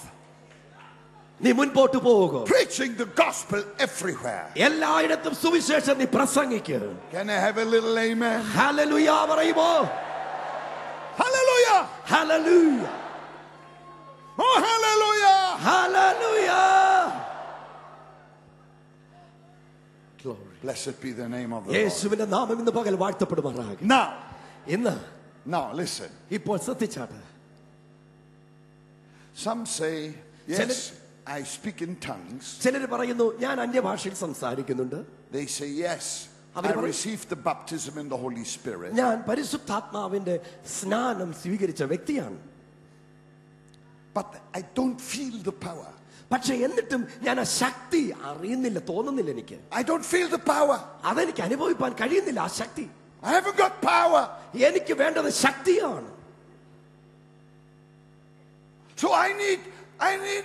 [SPEAKER 3] നീ മുൻപോട്ട് പോകും
[SPEAKER 2] preaching the gospel everywhere.
[SPEAKER 3] എല്ലായിടത്തും സുവിശേഷം നീ പ്രസംഗിക്കും
[SPEAKER 2] Can I have a little amen?
[SPEAKER 3] Hallelujah പറയുമോ
[SPEAKER 2] Hallelujah!
[SPEAKER 3] Hallelujah
[SPEAKER 2] Oh, hallelujah!
[SPEAKER 3] Hallelujah
[SPEAKER 2] Blessed be the name of the Lord.
[SPEAKER 3] യേശുവിന്റെ നാമം ഇന്ന് പകൽ വാഴ്ത്തപ്പെടുമാറാകും
[SPEAKER 2] Now,
[SPEAKER 3] ഇന്ന്
[SPEAKER 2] now listen.
[SPEAKER 3] ഇപ്പോൾ ശ്രദ്ധിച്ചാട്ടെ
[SPEAKER 2] Some say, yes, I speak in tongues.
[SPEAKER 3] ചിലർ പറയുന്നു ഞാൻ അന്യഭാഷയിൽ സംസാരിക്കുന്നുണ്ട്
[SPEAKER 2] They say, yes, I
[SPEAKER 3] അവര് പറയും-
[SPEAKER 2] received the baptism in the Holy Spirit.
[SPEAKER 3] ഞാൻ പരിശുദ്ധാത്മാവിന്റെ സ്നാനം സ്വീകരിച്ച വ്യക്തിയാണ്
[SPEAKER 2] But I don't feel the power.
[SPEAKER 3] പക്ഷെ എന്നിട്ടും ഞാൻ ആ ശക്തി അറിയുന്നില്ല തോന്നുന്നില്ല എനിക്ക്
[SPEAKER 2] I don't feel the power.
[SPEAKER 3] അതെനിക്ക് അനുഭവിപ്പാൻ കഴിയുന്നില്ല ആ ശക്തി
[SPEAKER 2] I haven't got power.
[SPEAKER 3] എനിക്ക് വേണ്ടത് ശക്തിയാണ്
[SPEAKER 2] So I need, I need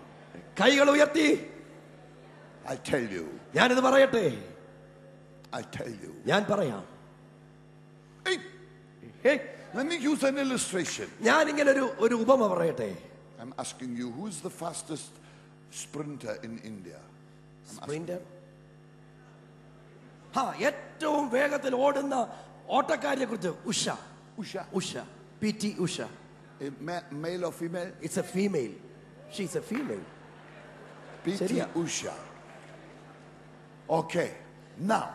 [SPEAKER 3] കൈകൾ ഉയർത്തി
[SPEAKER 2] I tell you.
[SPEAKER 3] ഞാനിത് പറയട്ടെ
[SPEAKER 2] I tell you.
[SPEAKER 3] ഞാൻ പറയാം
[SPEAKER 2] Hey,
[SPEAKER 3] hey,
[SPEAKER 2] let me use an illustration.
[SPEAKER 3] ഞാൻ ഇങ്ങനെ ഒരു ഒരു ഉപമ പറയട്ടെ
[SPEAKER 2] I'm asking you, who's the fastest sprinter in India?
[SPEAKER 3] Sprinter ആ ഏറ്റവും വേഗത്തിൽ ഓടുന്ന ഓട്ടക്കാരിയെ കുറിച്ച് Usha
[SPEAKER 2] Usha.
[SPEAKER 3] Usha P T Usha
[SPEAKER 2] A ma- male or female?
[SPEAKER 3] It's A female she's A female
[SPEAKER 2] P.T.
[SPEAKER 3] Seria.
[SPEAKER 2] Usha. Okay, now,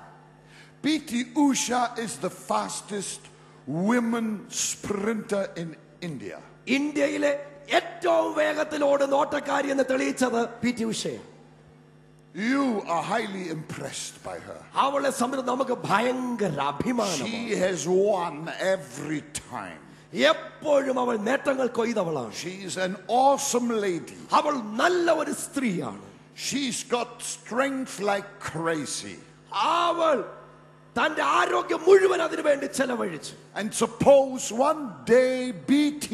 [SPEAKER 2] P.T. Usha is the fastest women sprinter in India.
[SPEAKER 3] ഇന്ത്യയിലെ ഏറ്റവും വേഗത്തിൽ ഓടുന്ന ഓട്ടക്കാരി എന്ന് തെളിയിച്ചത് P T ഉഷയാണ്
[SPEAKER 2] You are highly impressed by her.
[SPEAKER 3] അവളെ സംബന്ധിച്ച് നമുക്ക് ഭയങ്കര അഭിമാനമാണ്
[SPEAKER 2] She has won every time.
[SPEAKER 3] എപ്പോഴും അവൾ നേട്ടങ്ങൾ കൊയ്തവളാണ്.
[SPEAKER 2] ഷീസ് എൻ ഓസം ലേഡി
[SPEAKER 3] അവൾ നല്ല ഒരു സ്ത്രീയാണ്.
[SPEAKER 2] She's got strength like crazy
[SPEAKER 3] അവൾ തന്റെ ആരോഗ്യം മുഴുവൻ അതിനു വേണ്ടി ചെലവഴിച്ചു.
[SPEAKER 2] And suppose one day PT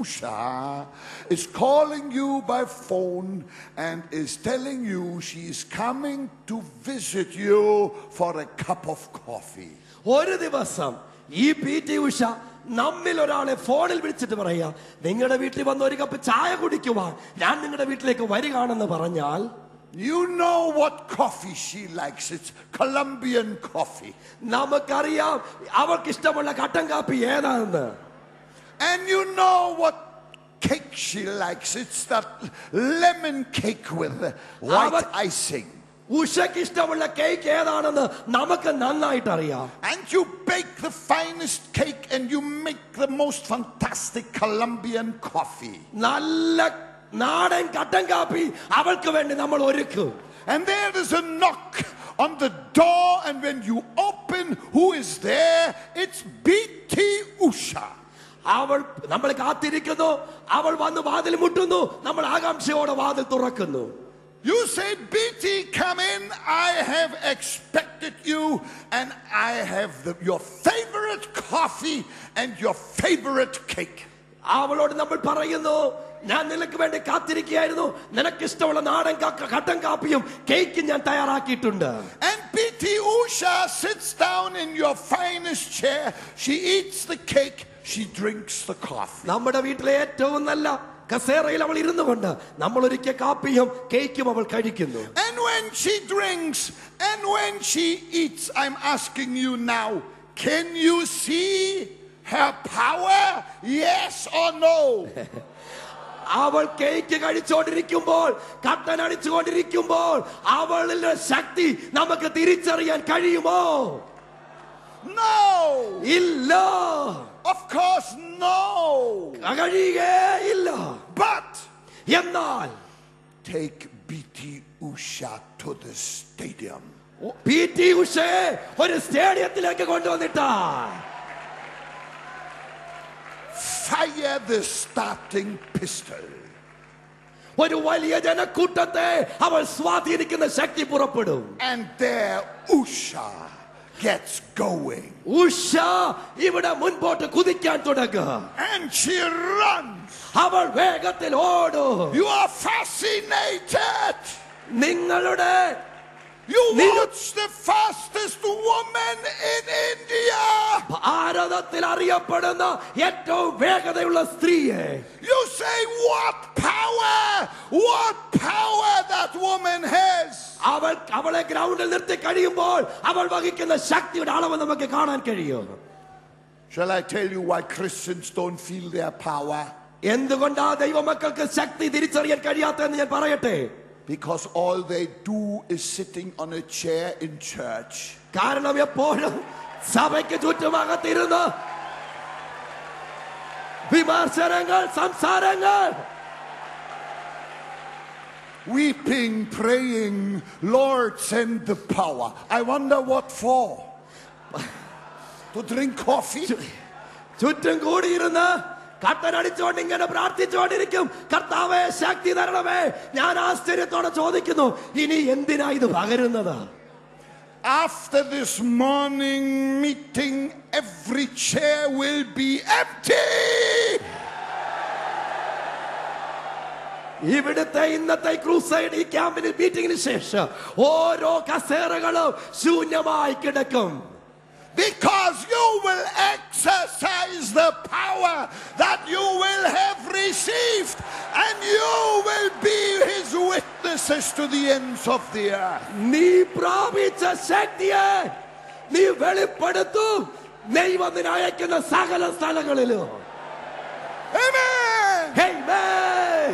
[SPEAKER 2] Usha is calling you by phone and is telling you she is coming to visit you for a cup of coffee.
[SPEAKER 3] ഒരു ദിവസം ഈ പി ടി ഉഷ നമ്മിൽ ഒരാളെ ഫോണിൽ വിളിച്ചിട്ട് പറയാ നിങ്ങളുടെ വീട്ടിൽ വന്ന് ഒരു കപ്പ് ചായ കുടിക്കുവാൻ ഞാൻ നിങ്ങളുടെ വീട്ടിലേക്ക് വരികയാണെന്ന് പറഞ്ഞാൽ
[SPEAKER 2] You know what coffee she likes. It's Colombian coffee.
[SPEAKER 3] നമുക്കറിയാം അവൾക്ക് ഇഷ്ടമുള്ള കട്ടൻ കാപ്പി ഏതാണെന്ന്
[SPEAKER 2] And you know what cake she likes. It's that lemon cake with the white
[SPEAKER 3] Our-
[SPEAKER 2] icing. And you bake the finest cake and you make the most fantastic Colombian coffee. And there is a knock on the door, and when you open, who is there? It's PT Usha.
[SPEAKER 3] അവൾ നമ്മൾ കാത്തിരിക്കുന്നു അവൾ വന്ന് വാതിൽ മുട്ടുന്നു നമ്മൾ ആകാംക്ഷയോടെ വാതിൽ തുറക്കുന്നു
[SPEAKER 2] you said, PT, come in. I have expected you, and I have the, your favorite coffee and your favorite cake.
[SPEAKER 3] അവളോട് നമ്മൾ പറയുന്നു ഞാൻ നിനക്ക് വേണ്ടി കാത്തിരിക്കുകയായിരുന്നു നിനക്ക് ഇഷ്ടമുള്ള നാടൻ കട്ടൻ കാപ്പിയും കേക്കും ഞാൻ തയ്യാറാക്കിയിട്ടുണ്ട്
[SPEAKER 2] And PT Usha sits down in your finest chair. She eats the cake, she drinks the coffee.
[SPEAKER 3] നമ്മുടെ വീട്ടിലെ ഏറ്റവും നല്ല കസേറയിൽ അവൾ ഇരുന്നു കൊണ്ട് നമ്മൾ ഒരിക്കൽ കാപ്പിയും കേക്കും അവൾ കഴിക്കുന്നു
[SPEAKER 2] And when she drinks and when she eats, I'm asking you now, can you see her power? Yes or no?
[SPEAKER 3] അവൾ കേക്ക് കഴിച്ചുകൊണ്ടിരിക്കുമ്പോൾ കട്ടൻ അടിച്ചുകൊണ്ടിരിക്കുമ്പോൾ അവളുടെ ശക്തി നമുക്ക് തിരിച്ചറിയാൻ കഴിയുമോ
[SPEAKER 2] No!
[SPEAKER 3] ഇല്ല
[SPEAKER 2] of course, no. But
[SPEAKER 3] എന്നാൽ
[SPEAKER 2] take PT Usha to the stadium.
[SPEAKER 3] P T ഉഷയെ ഒരു സ്റ്റേഡിയത്തിലേക്ക് കൊണ്ടുവന്നിട്ടാ
[SPEAKER 2] Fire the starting pistol.
[SPEAKER 3] ഒരു വലിയ ജനക്കൂട്ടത്തെ അവൾ സ്വാധീനിക്കുന്ന ശക്തി പുറപ്പെടും
[SPEAKER 2] And there Usha gets going.
[SPEAKER 3] Usha ഇവിടെ മുൻപോട്ട് കുതിക്കാൻ തുടങ്ങുക
[SPEAKER 2] And she runs.
[SPEAKER 3] അവൾ വേഗത്തിൽ ഓടും
[SPEAKER 2] You are fascinated.
[SPEAKER 3] നിങ്ങളുടെ
[SPEAKER 2] You
[SPEAKER 3] Ni-
[SPEAKER 2] watch the fastest woman in India.
[SPEAKER 3] ഭാരതത്തിൽ അറിയപ്പെടുന്ന ഏറ്റവും വേഗതയുള്ള സ്ത്രീയെ
[SPEAKER 2] You say, What power! What power that woman has!
[SPEAKER 3] അവൾ അവളെ ഗ്രൗണ്ടിൽ നിർത്തി കഴിയുമ്പോൾ അവൾ വഹിക്കുന്ന ശക്തിയുടെ അളവ് നമുക്ക് കാണാൻ കഴിയും
[SPEAKER 2] Shall I tell you why Christians don't feel their power?
[SPEAKER 3] എന്തുകൊണ്ടാ ദൈവമക്കൾക്ക് ശക്തി തിരിച്ചറിയാൻ കഴിയാത്തതെന്ന് ഞാൻ പറയട്ടെ
[SPEAKER 2] Because all they do is sitting on a chair in church.
[SPEAKER 3] കാരണം എപ്പോഴും സഭയ്ക്ക് ചുറ്റുമകത്തിരുന്ന് വിമർശനങ്ങൾ സംസാരങ്ങൾ
[SPEAKER 2] Weeping, praying, Lord, send the power. I wonder what for? to drink coffee?
[SPEAKER 3] ചുറ്റും കൂടിയിരുന്ന് കട്ടനടിച്ചുകൊണ്ട് ഇങ്ങനെ പ്രാർത്ഥിച്ചുകൊണ്ടിരിക്കും. കർത്താവേ ശക്തി തരണമേ. ഞാൻ ആശ്ചര്യത്തോടെ ചോദിക്കുന്നു ഇനി എന്തിനാ ഇത് പകരുന്നത്?
[SPEAKER 2] After this morning meeting, every chair will be empty.
[SPEAKER 3] ഇവിടുത്തെ ഇന്നത്തെ ക്രൂസൈഡ് ഈ ക്യാമ്പിന് മീറ്റിംഗിന് ശേഷം ഓരോ കസേരകളും ശൂന്യമായി കിടക്കും.
[SPEAKER 2] Because you will exercise the power that you will have received, and you will be his witnesses to the ends of the earth.
[SPEAKER 3] നീ പ്രാപിച്ച ശക്തിയെ നീ വെളിപ്പെടുത്തും ദൈവം നിന്നെ അയക്കുന്ന സകല സ്ഥലങ്ങളിലും
[SPEAKER 2] Amen.
[SPEAKER 3] Amen.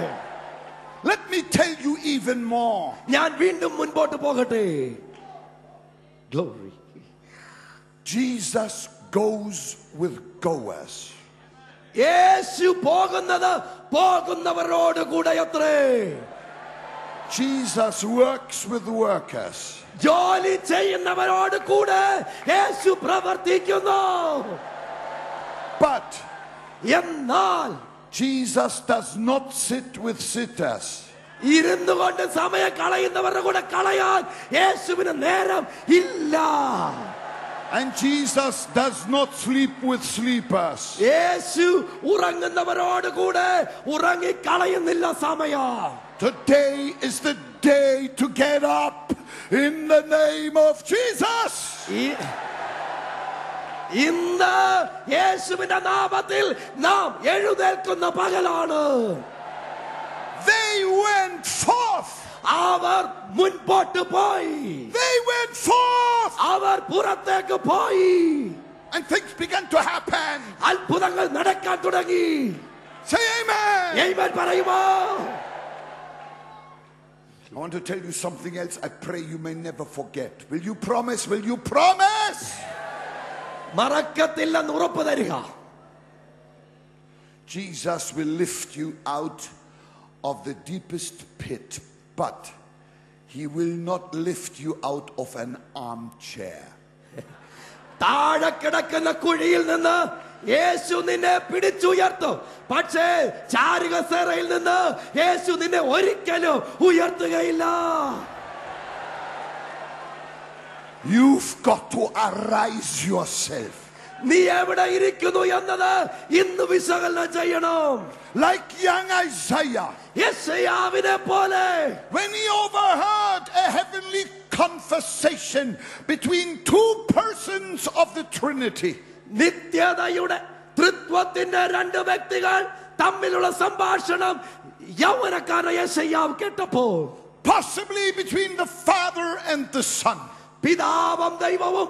[SPEAKER 2] Let me tell you even more.
[SPEAKER 3] ഞാൻ വീണ്ടും മുൻപോട്ട് പോകട്ടെ Glory.
[SPEAKER 2] Jesus goes with goers.
[SPEAKER 3] യേശു പോകുന്നത് പോകുന്നവരോട് കൂടെ അത്രേ
[SPEAKER 2] Jesus works with workers.
[SPEAKER 3] ജോലി ചെയ്യുന്നവരോട് കൂടെ യേശു പ്രവർത്തിക്കുന്നു
[SPEAKER 2] But
[SPEAKER 3] എന്നാൽ
[SPEAKER 2] Jesus does not sit with sitters.
[SPEAKER 3] ഇരുന്നു കൊണ്ട് സമയം കളയുന്നവരുടെ കൂടെ കളയാൻ യേശുവിന് നേരം ഇല്ല
[SPEAKER 2] And Jesus does not sleep with sleepers.
[SPEAKER 3] യേശു ഉറങ്ങുന്നവരോട് കൂടെ ഉറങ്ങി കളയുന്നില്ല സമയം
[SPEAKER 2] Today is the day to get up in the name of Jesus.
[SPEAKER 3] ഈ- ഇന്ന് യേശുവിന്റെ നാമത്തിൽ നാം എഴുന്നേൽക്കുന്ന പകലാണ്
[SPEAKER 2] They went forth.
[SPEAKER 3] അവർ മുൻപോട്ട് പോയി
[SPEAKER 2] They went forth.
[SPEAKER 3] അവർ പുറത്തേക്ക് പോയി
[SPEAKER 2] And things began to happen.
[SPEAKER 3] അത്ഭുതങ്ങൾ നടക്കാൻ തുടങ്ങി
[SPEAKER 2] Say amen.
[SPEAKER 3] Amen പറയുമോ
[SPEAKER 2] I want to tell you something else. I pray you may never forget. Will you promise? Will you promise?
[SPEAKER 3] മറക്കത്തില്ലെന്ന് ഉറപ്പ് തരിക
[SPEAKER 2] Jesus will lift you out of the deepest pit, but he will not lift you out of an armchair.
[SPEAKER 3] താഴെ കിടക്കുന്ന കുഴിയിൽ നിന്ന് യേശു നിന്നെ പിടിച്ചുയർത്തും പക്ഷേ ചാരുകസേറയിൽ നിന്ന് യേശു നിന്നെ ഒരിക്കലും ഉയർത്തുകയില്ല
[SPEAKER 2] You've got to arise yourself.
[SPEAKER 3] നീ എവിടെ ഇരിക്കുന്നു എന്നത് ഇന്ന് വിശകലനം ചെയ്യണം
[SPEAKER 2] Like young Isaiah,
[SPEAKER 3] യെശയ്യാവിനെ പോലെ
[SPEAKER 2] when he overheard a heavenly conversation between two persons of the Trinity,
[SPEAKER 3] നിത്യതയുടെ തൃത്വത്തിന്റെ രണ്ട് വ്യക്തികൾ തമ്മിലുള്ള സംഭാഷണം യൗവനക്കാരൻ യെശയ്യാവ് കേട്ടപ്പോൾ
[SPEAKER 2] possibly between the Father and the Son.
[SPEAKER 3] പിതാവും ദൈവവും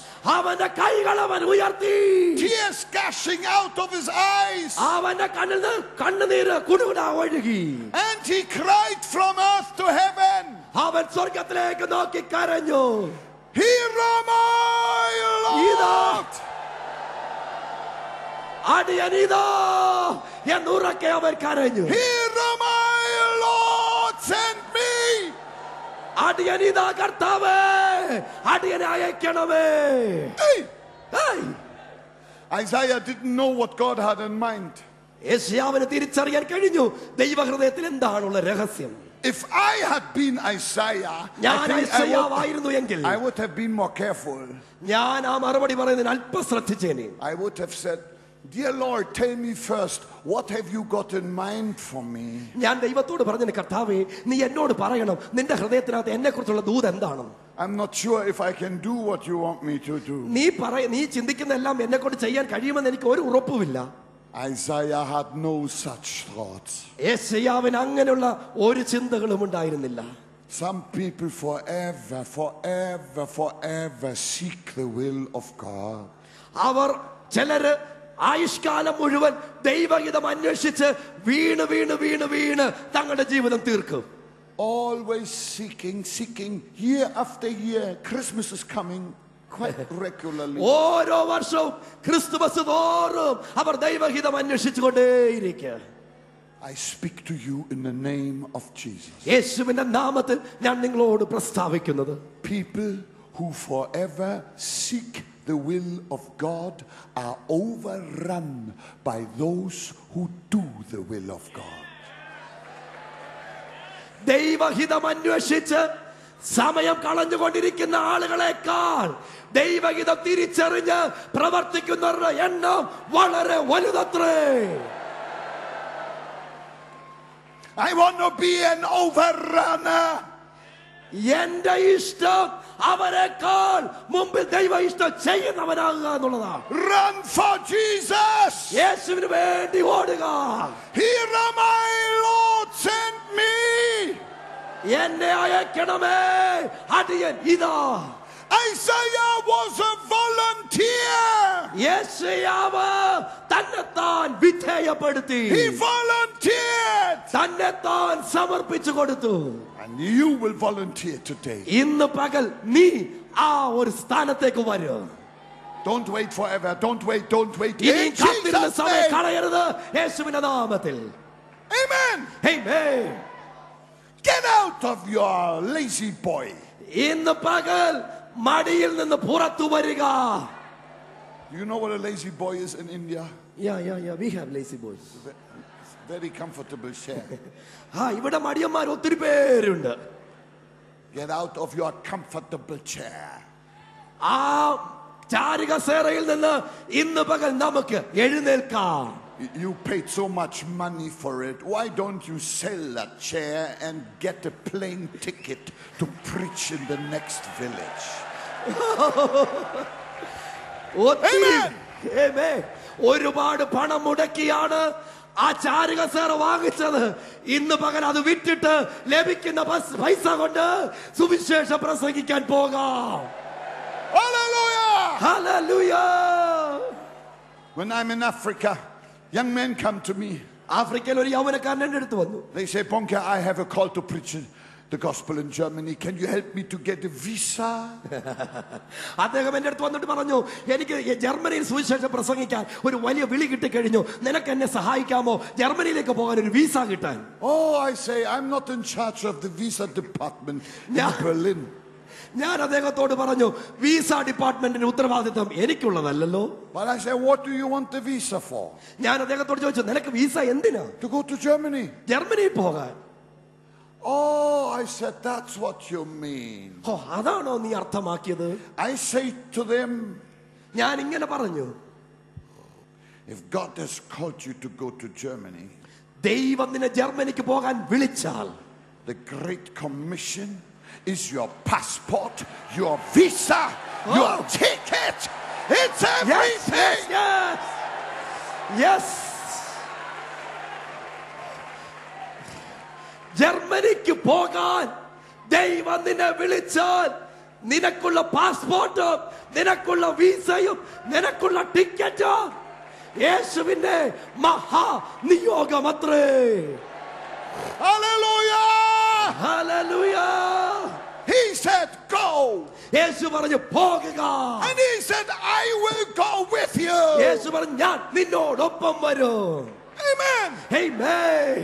[SPEAKER 3] അവന്റെ കൈകൾ അവൻ ഉയർത്തി
[SPEAKER 2] tears gushing out of his eyes.
[SPEAKER 3] അവന്റെ കണ്ണിൽ നിന്ന് കണ്ണുനീര് കുടുകുട ഒഴുകി
[SPEAKER 2] And he cried from earth to heaven,
[SPEAKER 3] അവൻ സ്വർഗത്തിലേക്ക് നോക്കി കരഞ്ഞു
[SPEAKER 2] Here am I, Lord!
[SPEAKER 3] അടിയനിതോ എന്നുറക്കെ അവൻ കരഞ്ഞു
[SPEAKER 2] Here am I, Lord! Send me!
[SPEAKER 3] അടിയനിതാ കർത്താവേ അടിയനെ അയക്കണമേ
[SPEAKER 2] Hey!
[SPEAKER 3] ഏയ്!
[SPEAKER 2] Isaiah didn't know what God had in mind.
[SPEAKER 3] യെശയ്യാവിന് തിരിച്ചറിയാൻ കഴിഞ്ഞു ദൈവഹൃദയത്തിൽ എന്താണുള്ള രഹസ്യം
[SPEAKER 2] If I had been Isaiah,
[SPEAKER 3] ഞാൻ
[SPEAKER 2] I, think I, would,
[SPEAKER 3] ഐസയാവായിരുന്നു എങ്കിൽ
[SPEAKER 2] I would have been more careful.
[SPEAKER 3] ഞാൻ ആ മറുപടി പറയുന്നതിന് അല്പം ശ്രദ്ധിച്ചേനെ
[SPEAKER 2] I would have said, Dear Lord, tell me first, what have you got in mind for me?
[SPEAKER 3] ഞാൻ ദൈവത്തോട് പറഞ്ഞു കർത്താവേ നീ എന്നോട് പറയണം നിന്റെ ഹൃദയത്തിനകത്ത് എന്നെ കുറിച്ചുള്ള ദൂത് എന്താണ്
[SPEAKER 2] I'm not sure if I can do what you want me to do.
[SPEAKER 3] നീ പറയ നീ ചിന്തിക്കുന്ന എല്ലാം എന്നെ കൊണ്ട് ചെയ്യാൻ കഴിയുമെന്ന് എനിക്ക് ഒരു ഉറപ്പുമില്ല
[SPEAKER 2] Isaiah had no such thoughts.
[SPEAKER 3] യേശയ്യാവിന് അങ്ങനെയുള്ള ഒരു ചിന്തകളും ഉണ്ടായിരുന്നില്ല
[SPEAKER 2] Some people forever, forever, forever seek the will of God.
[SPEAKER 3] അവർ ചിലര് ആയുഷ്കാലം മുഴുവൻ ദൈവഹിതം അന്വേഷിച്ച് വീണ് വീണ് വീണ് വീണ് തങ്ങളുടെ ജീവിതം തീർക്കും
[SPEAKER 2] Always seeking, seeking, year after year. Christmas is coming quite regularly.
[SPEAKER 3] ഓരോ വർഷവും ക്രിസ്തുമസ് തോറും അവർ ദൈവഹിതം അന്വേഷിച്ചു കൊണ്ടേയിരിക്കുക
[SPEAKER 2] I speak to you in the name of Jesus.
[SPEAKER 3] യേശുവിന്റെ നാമത്തിൽ ഞാൻ നിങ്ങളോട് പ്രസ്താവിക്കുന്നത്
[SPEAKER 2] People who forever seek the will of God are overrun by those who do the will of God.
[SPEAKER 3] ദൈവഹിതം അന്വേഷിച്ച് സമയം കളഞ്ഞുകൊണ്ടിരിക്കുന്ന ആളുകളെക്കാൾ ദൈവഹിതം തിരിച്ചറിഞ്ഞ് പ്രവർത്തിക്കുന്നവരുടെ എണ്ണം വളരെ വലുതത്രേ
[SPEAKER 2] I want to be an overrunner.
[SPEAKER 3] എന്റെ ഇഷ്ടം അവരെക്കാൾ മുമ്പിൽ ദൈവ ഇഷ്ടം ചെയ്യുന്നവനാകുക എന്നുള്ളതാണ്
[SPEAKER 2] Run for Jesus.
[SPEAKER 3] യേശുവിന് വേണ്ടി ഓടുക
[SPEAKER 2] Here am I, Lord, send me.
[SPEAKER 3] എന്നെ അയക്കണമേ അടിയൻ ഇതാ
[SPEAKER 2] Isaiah was a volunteer.
[SPEAKER 3] യേശയാവ് തന്നെത്താൻ വിധേയപ്പെടുത്തി
[SPEAKER 2] He volunteered.
[SPEAKER 3] തന്നെത്താൻ സമർപ്പിച്ചു കൊടുത്തു
[SPEAKER 2] And you will volunteer today.
[SPEAKER 3] ഇന്ന് പകൽ നീ ആ ഒരു സ്ഥാനത്തേക്ക് വരും
[SPEAKER 2] Don't wait forever. Don't wait. Don't wait.
[SPEAKER 3] ഇനി
[SPEAKER 2] In
[SPEAKER 3] കാത്തിരുന്ന
[SPEAKER 2] Jesus'
[SPEAKER 3] സമയം
[SPEAKER 2] name.
[SPEAKER 3] കളയരുത് യേശുവിന്റെ നാമത്തിൽ
[SPEAKER 2] Amen.
[SPEAKER 3] Amen.
[SPEAKER 2] Get out of your lazy boy.
[SPEAKER 3] ഇന്ന് പകൽ മടിയിൽ നിന്ന് പുറത്തു വരിക
[SPEAKER 2] You know what a lazy boy is in India?
[SPEAKER 3] Yeah, yeah, yeah. We have lazy boys.
[SPEAKER 2] Very comfortable chair.
[SPEAKER 3] ആ ഇവിടെ മടിയന്മാർ ഒത്തിരി പേരുണ്ട്
[SPEAKER 2] Get out of your comfortable chair.
[SPEAKER 3] ആ ചാരികസേറയിൽ നിന്ന് ഇന്ന് പകൽ നമുക്ക് എഴുന്നേൽക്കാം
[SPEAKER 2] You paid so much money for it. Why don't you sell that chair and get a plane ticket to preach in the next village?
[SPEAKER 3] ഒത്തിരി-
[SPEAKER 2] Amen.
[SPEAKER 3] Amen. ഒരുപാട് പണം മുടക്കിയാണ് ആചാരിക
[SPEAKER 2] When I'm in Africa, young men come to me. They say, Bonnke, I have a call to preach the gospel in Germany. Can you help me to get a visa?
[SPEAKER 3] അദ്ദേഹം എന്റെ അടുത്ത് വന്നിട്ട് പറഞ്ഞു എനിക്ക് ഈ ജർമ്മനിയിൽ സുവിശേഷം പ്രസംഗിക്കാൻ ഒരു വലിയ വിളി കിട്ടിക്കഴിഞ്ഞു നിനക്ക് എന്നെ സഹായിക്കാമോ ജർമ്മനിയിലേക്ക് പോകാൻ ഒരു വിസ കിട്ടാൻ
[SPEAKER 2] Oh, I say, I'm not in charge of the visa department in
[SPEAKER 3] Yeah.
[SPEAKER 2] Berlin.
[SPEAKER 3] ഞാൻ അദ്ദേഹത്തോട് പറഞ്ഞു വിസ ഡിപ്പാർട്ട്മെന്റിന്റെ ഉത്തരവാദിത്വം എനിക്കുള്ളതല്ലല്ലോ
[SPEAKER 2] But I say, what do you want the visa for?
[SPEAKER 3] ഞാൻ അദ്ദേഹത്തോട് ചോദിച്ചു നിനക്ക് വിസ എന്തിനാ
[SPEAKER 2] To go to Germany?
[SPEAKER 3] ജർമ്മനിയിൽ പോകാൻ
[SPEAKER 2] Oh, I said, that's what you mean.
[SPEAKER 3] ഓ അതാണോ നീ അർത്ഥമാക്കിയത്
[SPEAKER 2] I say to them,
[SPEAKER 3] ഞാൻ ഇങ്ങനെ പറഞ്ഞു
[SPEAKER 2] if God has called you to go to Germany,
[SPEAKER 3] ദൈവം നിന്നെ ജർമ്മനിക്ക് പോകാൻ വിളിച്ചാൽ
[SPEAKER 2] the Great Commission is your passport, your visa, your
[SPEAKER 3] Oh.
[SPEAKER 2] ticket. It's
[SPEAKER 3] Yes,
[SPEAKER 2] everything.
[SPEAKER 3] yes, yes. ജർമ്മനിക്ക് പോകാൻ ദൈവം നിന്നെ വിളിച്ചാൽ നിനക്കുള്ള പാസ്പോർട്ടും നിനക്കുള്ള വിസയും നിനക്കുള്ള ടിക്കറ്റും യേശുവിന്റെ മഹാ നിയോഗമത്രേ
[SPEAKER 2] Hallelujah!
[SPEAKER 3] Hallelujah
[SPEAKER 2] He said, Go.
[SPEAKER 3] യേശു പറഞ്ഞു പോകുക
[SPEAKER 2] And he said, I will go with you.
[SPEAKER 3] യേശു പറഞ്ഞു ഞാൻ നിന്നോടൊപ്പം വരും
[SPEAKER 2] Amen.
[SPEAKER 3] Amen.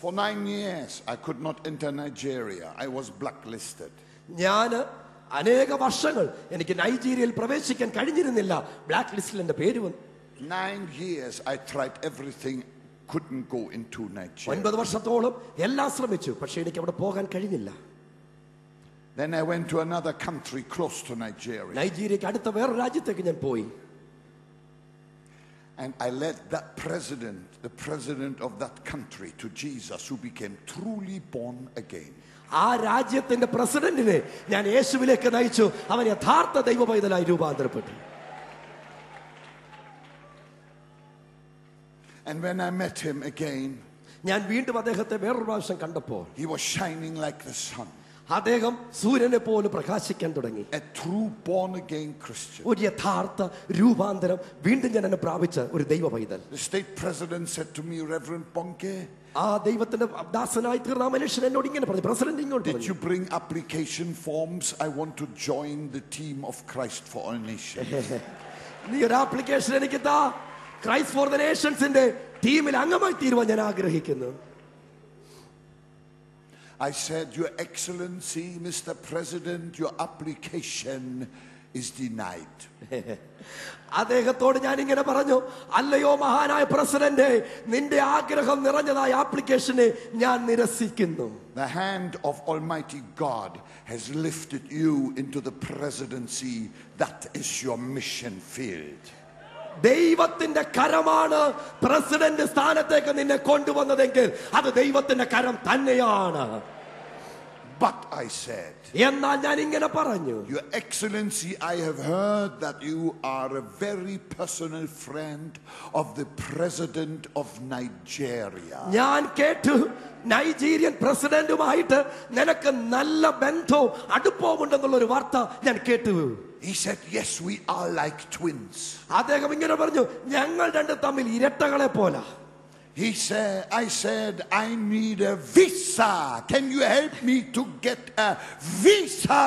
[SPEAKER 3] Thank you.
[SPEAKER 2] For nine years, I could not enter Nigeria. I was blacklisted.
[SPEAKER 3] ഞാൻ അനേക വർഷങ്ങൾ എനിക്ക് നൈജീരിയയിൽ പ്രവേശിക്കാൻ കഴിഞ്ഞിരുന്നില്ല ബ്ലാക്ക് ലിസ്റ്റിൽ എന്റെ പേര് വന്നു
[SPEAKER 2] Nine years, I tried everything, couldn't go into Nigeria.
[SPEAKER 3] ഒൻപത് വർഷത്തോളം എല്ലാം ശ്രമിച്ചു പക്ഷെ എനിക്ക് അവിടെ പോകാൻ കഴിഞ്ഞില്ല
[SPEAKER 2] Then I went to another country close to Nigeria.
[SPEAKER 3] നൈജീരിയക്ക് അടുത്ത വേറെ രാജ്യത്തേക്ക് ഞാൻ പോയി
[SPEAKER 2] And I led that president, the president of that country, to Jesus, who became truly born again.
[SPEAKER 3] ആ രാജ്യത്തിന്റെ പ്രസിഡന്റിനെ ഞാൻ യേശുവിലേക്ക് നയിച്ചു അവൻ യഥാർത്ഥ ദൈവ പൈതലായി രൂപാന്തരപ്പെട്ടു
[SPEAKER 2] And when I met him again,
[SPEAKER 3] ഞാൻ വീണ്ടും അദ്ദേഹത്തെ വേറൊരു പ്രാവശ്യം കണ്ടപ്പോൾ
[SPEAKER 2] he was shining like the sun.
[SPEAKER 3] അദ്ദേഹം സൂര്യനെ പോലെ പ്രകാശിക്കാൻ തുടങ്ങി
[SPEAKER 2] a true born again christian
[SPEAKER 3] ഒരു യഥാർത്ഥ രൂപാന്തരം വീണ്ടും ജനനം പ്രാപിച്ച ഒരു ദൈവ പൈതൽ
[SPEAKER 2] the state president said to me reverend Bonnke
[SPEAKER 3] ആ ദൈവത്തിന്റെ ദാസനായി തീർന്ന മനുഷ്യൻ എന്നോട് ഇങ്ങനെ പറഞ്ഞു പ്രസിഡന്റ് ഇങ്ങോട്ട്
[SPEAKER 2] did you bring application forms i want to join the team of christ for our nation
[SPEAKER 3] നീ ഒരു ആപ്ലിക്കേഷൻ എനിക്ക് താ ക്രൈസ്റ്റ് ഫോർ ദ നേഷൻസിന്റെ ടീമിൽ അംഗമായി തീരുവാൻ ഞാൻ ആഗ്രഹിക്കുന്നു
[SPEAKER 2] I said, Your Excellency, Mr. President, your application is denied.
[SPEAKER 3] അദ്ദേഹത്തോട് ഞാൻ ഇങ്ങനെ പറഞ്ഞു അല്ലയോ മഹാനായ പ്രസിഡന്റ് നിന്റെ ആഗ്രഹം നിറഞ്ഞതായ ആപ്ലിക്കേഷനെ ഞാൻ നിരസിക്കുന്നു
[SPEAKER 2] The hand of Almighty God has lifted you into the presidency. That is your mission field.
[SPEAKER 3] ദൈവത്തിന്റെ കരമാണ് പ്രസിഡന്റ് സ്ഥാനത്തേക്ക് നിന്നെ കൊണ്ടുവന്നതെങ്കിൽ അത് ദൈവത്തിന്റെ കരം തന്നെയാണ്.
[SPEAKER 2] But I said,
[SPEAKER 3] എന്നാൽ ഞാൻ ഇങ്ങനെ പറഞ്ഞു
[SPEAKER 2] Your Excellency, I have heard that you are a very personal friend of the President of Nigeria.
[SPEAKER 3] ഞാൻ കേട്ടു നൈജീരിയൻ പ്രസിഡന്റുമായിട്ട് നിനക്ക് നല്ല ബന്ധവും അടുപ്പവും ഉണ്ടെന്നുള്ള ഒരു വാർത്ത ഞാൻ കേട്ടു
[SPEAKER 2] He said, Yes, we are like twins.
[SPEAKER 3] അദ്ദേഹം ഇങ്ങനെ പറഞ്ഞു ഞങ്ങൾ രണ്ട് തമ്മിൽ ഇരട്ടകളെ പോലെ
[SPEAKER 2] He said, I said, I need a visa. Can you help me to get a visa?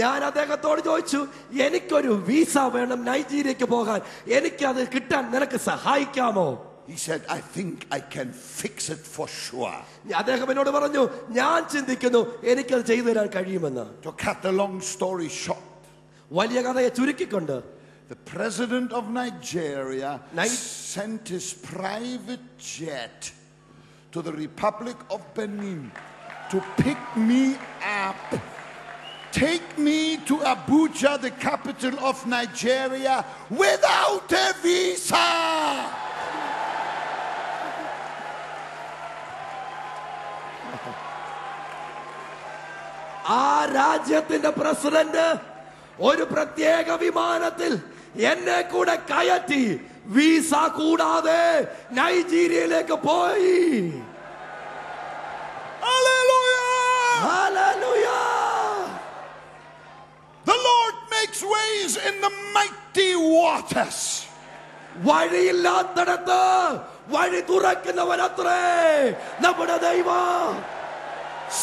[SPEAKER 3] ഞാൻ അദ്ദേഹത്തോട് ചോദിച്ചു എനിക്കൊരു വിസ വേണം നൈജീരിയക്ക് പോകാൻ എനിക്ക് അത് കിട്ടാൻ നിനക്ക് സഹായിക്കാമോ
[SPEAKER 2] He said, I think I can fix it for sure.
[SPEAKER 3] അദ്ദേഹം എന്നോട് പറഞ്ഞു ഞാൻ ചിന്തിക്കുന്നു എനിക്കത് ചെയ്തു തരാൻ കഴിയുമെന്ന്
[SPEAKER 2] To cut the long story short,
[SPEAKER 3] വലിയ കഥയെ ചുരുക്കിക്കൊണ്ട്
[SPEAKER 2] the president of Nigeria
[SPEAKER 3] Ni-
[SPEAKER 2] sent his private jet to the Republic of Benin to pick me up, take me to Abuja, the capital of Nigeria, without a visa.
[SPEAKER 3] ആ രാജ്യത്തിന്റെ president ഒരു പ്രത്യേക വിമാനത്തിൽ എന്നെ കൂടെ കയറ്റി വിസ കൂടാതെ നൈജീരിയയിലേക്ക് പോയി
[SPEAKER 2] Hallelujah!
[SPEAKER 3] Hallelujah.
[SPEAKER 2] The Lord makes ways in the mighty waters.
[SPEAKER 3] വഴിയില്ലാത്തടത്ത് വഴി തുറക്കുന്നവനത്രേ നമ്മുടെ ദൈവം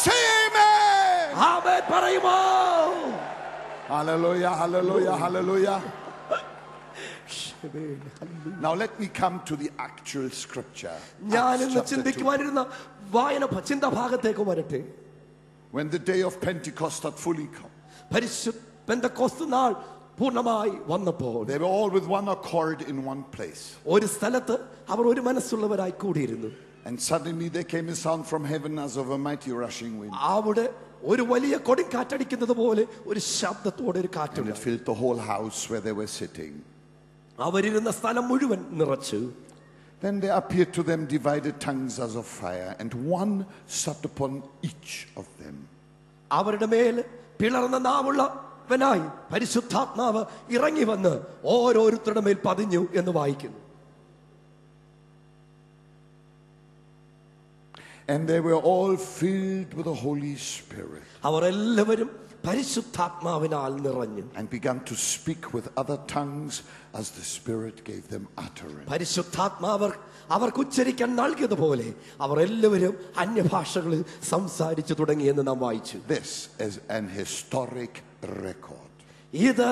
[SPEAKER 2] Say amen.
[SPEAKER 3] ആമേൻ പറയുമോ
[SPEAKER 2] Hallelujah, hallelujah, hallelujah. Now let me come to the actual scripture.
[SPEAKER 3] ഞാൻ
[SPEAKER 2] Acts
[SPEAKER 3] ഇന്ന്
[SPEAKER 2] chapter two.
[SPEAKER 3] ചിന്തിക്കുവാനിരുന്ന വായന ചിന്ത ഭാഗത്തേക്ക് വരട്ടെ
[SPEAKER 2] When the day of Pentecost had fully come,
[SPEAKER 3] പരിശു Pentecost നാൾ പൂർണ്ണമായി വന്നപ്പോൾ
[SPEAKER 2] they were all with one accord in one place.
[SPEAKER 3] ഒരു സ്ഥലത്ത് അവർ ഒരു മനസ്സുള്ളവരായി കൂടിയിരുന്നു
[SPEAKER 2] And suddenly there came a sound from heaven as of a mighty rushing wind.
[SPEAKER 3] അവിടെ ഒരു വലിയ കൊടുങ്കാറ്റടിക്കുന്നത് പോലെ ഒരു ശബ്ദത്തോടെ ഒരു
[SPEAKER 2] And
[SPEAKER 3] കാറ്റുണ്ട്
[SPEAKER 2] it filled the whole house where they were sitting.
[SPEAKER 3] അവരിരുന്ന സ്ഥലം മുഴുവൻ നിറച്ചു
[SPEAKER 2] Then there appeared to them divided tongues as of fire, and one sat upon each of them.
[SPEAKER 3] അവരുടെ മേൽ പിളർന്ന നാവുള്ളവനായി പരിശുദ്ധാത്മാവ് ഇറങ്ങി വന്ന് ഓരോരുത്തരുടെ മേൽ പതിഞ്ഞു എന്ന് വായിക്കുന്നു
[SPEAKER 2] And they were all filled with the Holy Spirit
[SPEAKER 3] അവർ എല്ലാവരും പരിശുദ്ധാത്മാവിനാൽ നിറഞ്ഞു
[SPEAKER 2] and began to speak with other tongues as the Spirit gave them utterance.
[SPEAKER 3] പരിശുദ്ധാത്മാവർ അവർക്ക് ഉച്ചരിക്കാൻ നൽകിയതുപോലെ അവർ എല്ലാവരും അന്യഭാഷകളിൽ സംസാരിച്ചു തുടങ്ങിയെന്ന് നാം വായിച്ചു
[SPEAKER 2] This is an historic record.
[SPEAKER 3] ഇത്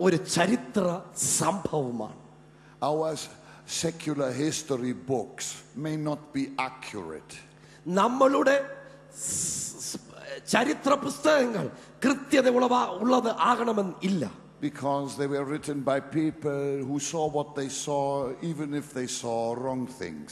[SPEAKER 3] ഒരു ചരിത്ര സംഭവമാണ്
[SPEAKER 2] Our secular history books may not be accurate,
[SPEAKER 3] നമ്മളുടെ സ്- സ്- ചരിത്ര പുസ്തകങ്ങൾ കൃത്യത ഉളവ ഉള്ളത് ആകണമെന്ന് ഇല്ല
[SPEAKER 2] because they were written by people who saw what they saw, even if they saw wrong things.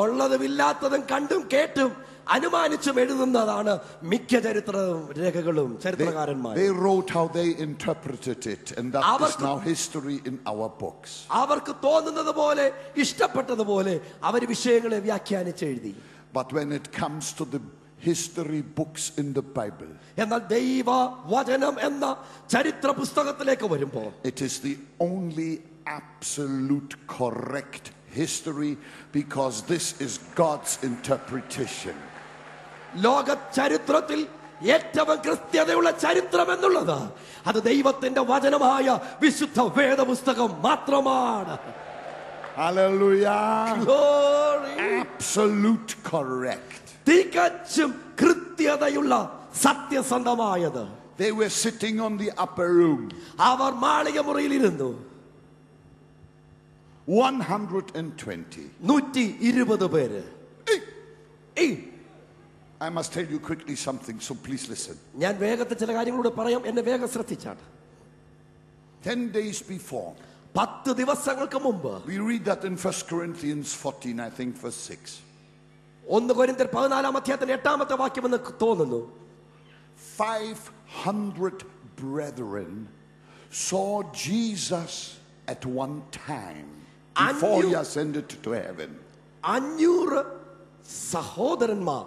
[SPEAKER 3] ഉള്ളതും ഇല്ലാത്തതും കണ്ടും കേട്ടും അനുമാനിച്ചും എഴുതുന്നതാണ് മിക്ക ചരിത്ര രേഖകളും
[SPEAKER 2] They,
[SPEAKER 3] ചരിത്രകാരന്മാർ
[SPEAKER 2] they wrote how they interpreted it, and that is
[SPEAKER 3] അവർക്ക്
[SPEAKER 2] now history in our books.
[SPEAKER 3] അവർക്ക് തോന്നുന്നത് പോലെ ഇഷ്ടപ്പെട്ടതുപോലെ അവർ വിഷയങ്ങളെ വ്യാഖ്യാനിച്ച് എഴുതി
[SPEAKER 2] But when it comes to the history books in the Bible,
[SPEAKER 3] എന്നാൽ ദൈവ വചനം എന്ന ചരിത്ര പുസ്തകത്തിലേക്ക് വരുമ്പോൾ
[SPEAKER 2] it is the only absolute correct history because this is God's interpretation.
[SPEAKER 3] ലോക ചരിത്രത്തിൽ ഏറ്റവും കൃത്യതയുള്ള ചരിത്രം എന്നുള്ളത് അത് ദൈവത്തിന്റെ വചനമായ വിശുദ്ധ വേദപുസ്തകം മാത്രമാണ്
[SPEAKER 2] Hallelujah.
[SPEAKER 3] Glory.
[SPEAKER 2] Absolute correct.
[SPEAKER 3] തികച്ചും കൃത്യതയുള്ള സത്യസന്ധമായത്
[SPEAKER 2] They were sitting on the upper room,
[SPEAKER 3] അവർ മാളിക മുറിയിലിരുന്നു
[SPEAKER 2] 120.
[SPEAKER 3] നൂറ്റി ഇരുപത് പേര്
[SPEAKER 2] Hey,
[SPEAKER 3] ഏയ്,
[SPEAKER 2] I must tell you quickly something, so please listen.
[SPEAKER 3] ഞാൻ വേഗത്തിൽ ചില കാര്യങ്ങളൂടെ പറയാം എന്നെ വേഗം ശ്രദ്ധിച്ചാണ്
[SPEAKER 2] 10 days before,
[SPEAKER 3] പത്ത് ദിവസങ്ങൾക്ക് മുമ്പ്
[SPEAKER 2] we read that in 1 Corinthians 14, I think, verse 6.
[SPEAKER 3] ഒന്ന് കൊരിന്തർ പതിനാലാം അധ്യായത്തിന്റെ എട്ടാമത്തെ വാക്യമെന്ന് തോന്നുന്നു
[SPEAKER 2] 500 brethren saw Jesus at one time before
[SPEAKER 3] And
[SPEAKER 2] he
[SPEAKER 3] you-
[SPEAKER 2] ascended to heaven.
[SPEAKER 3] അഞ്ഞൂറ് സഹോദരന്മാർ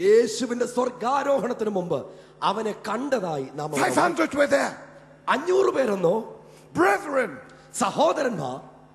[SPEAKER 3] യേശുവിന്റെ സ്വർഗാരോഹണത്തിന് മുമ്പ് അവനെ കണ്ടതായി നാം അവിടെ വായിച്ചു.
[SPEAKER 2] 500 were there.
[SPEAKER 3] അഞ്ഞൂറ് പേരെന്നോ
[SPEAKER 2] Brethren,
[SPEAKER 3] സഹോദരന്മാർ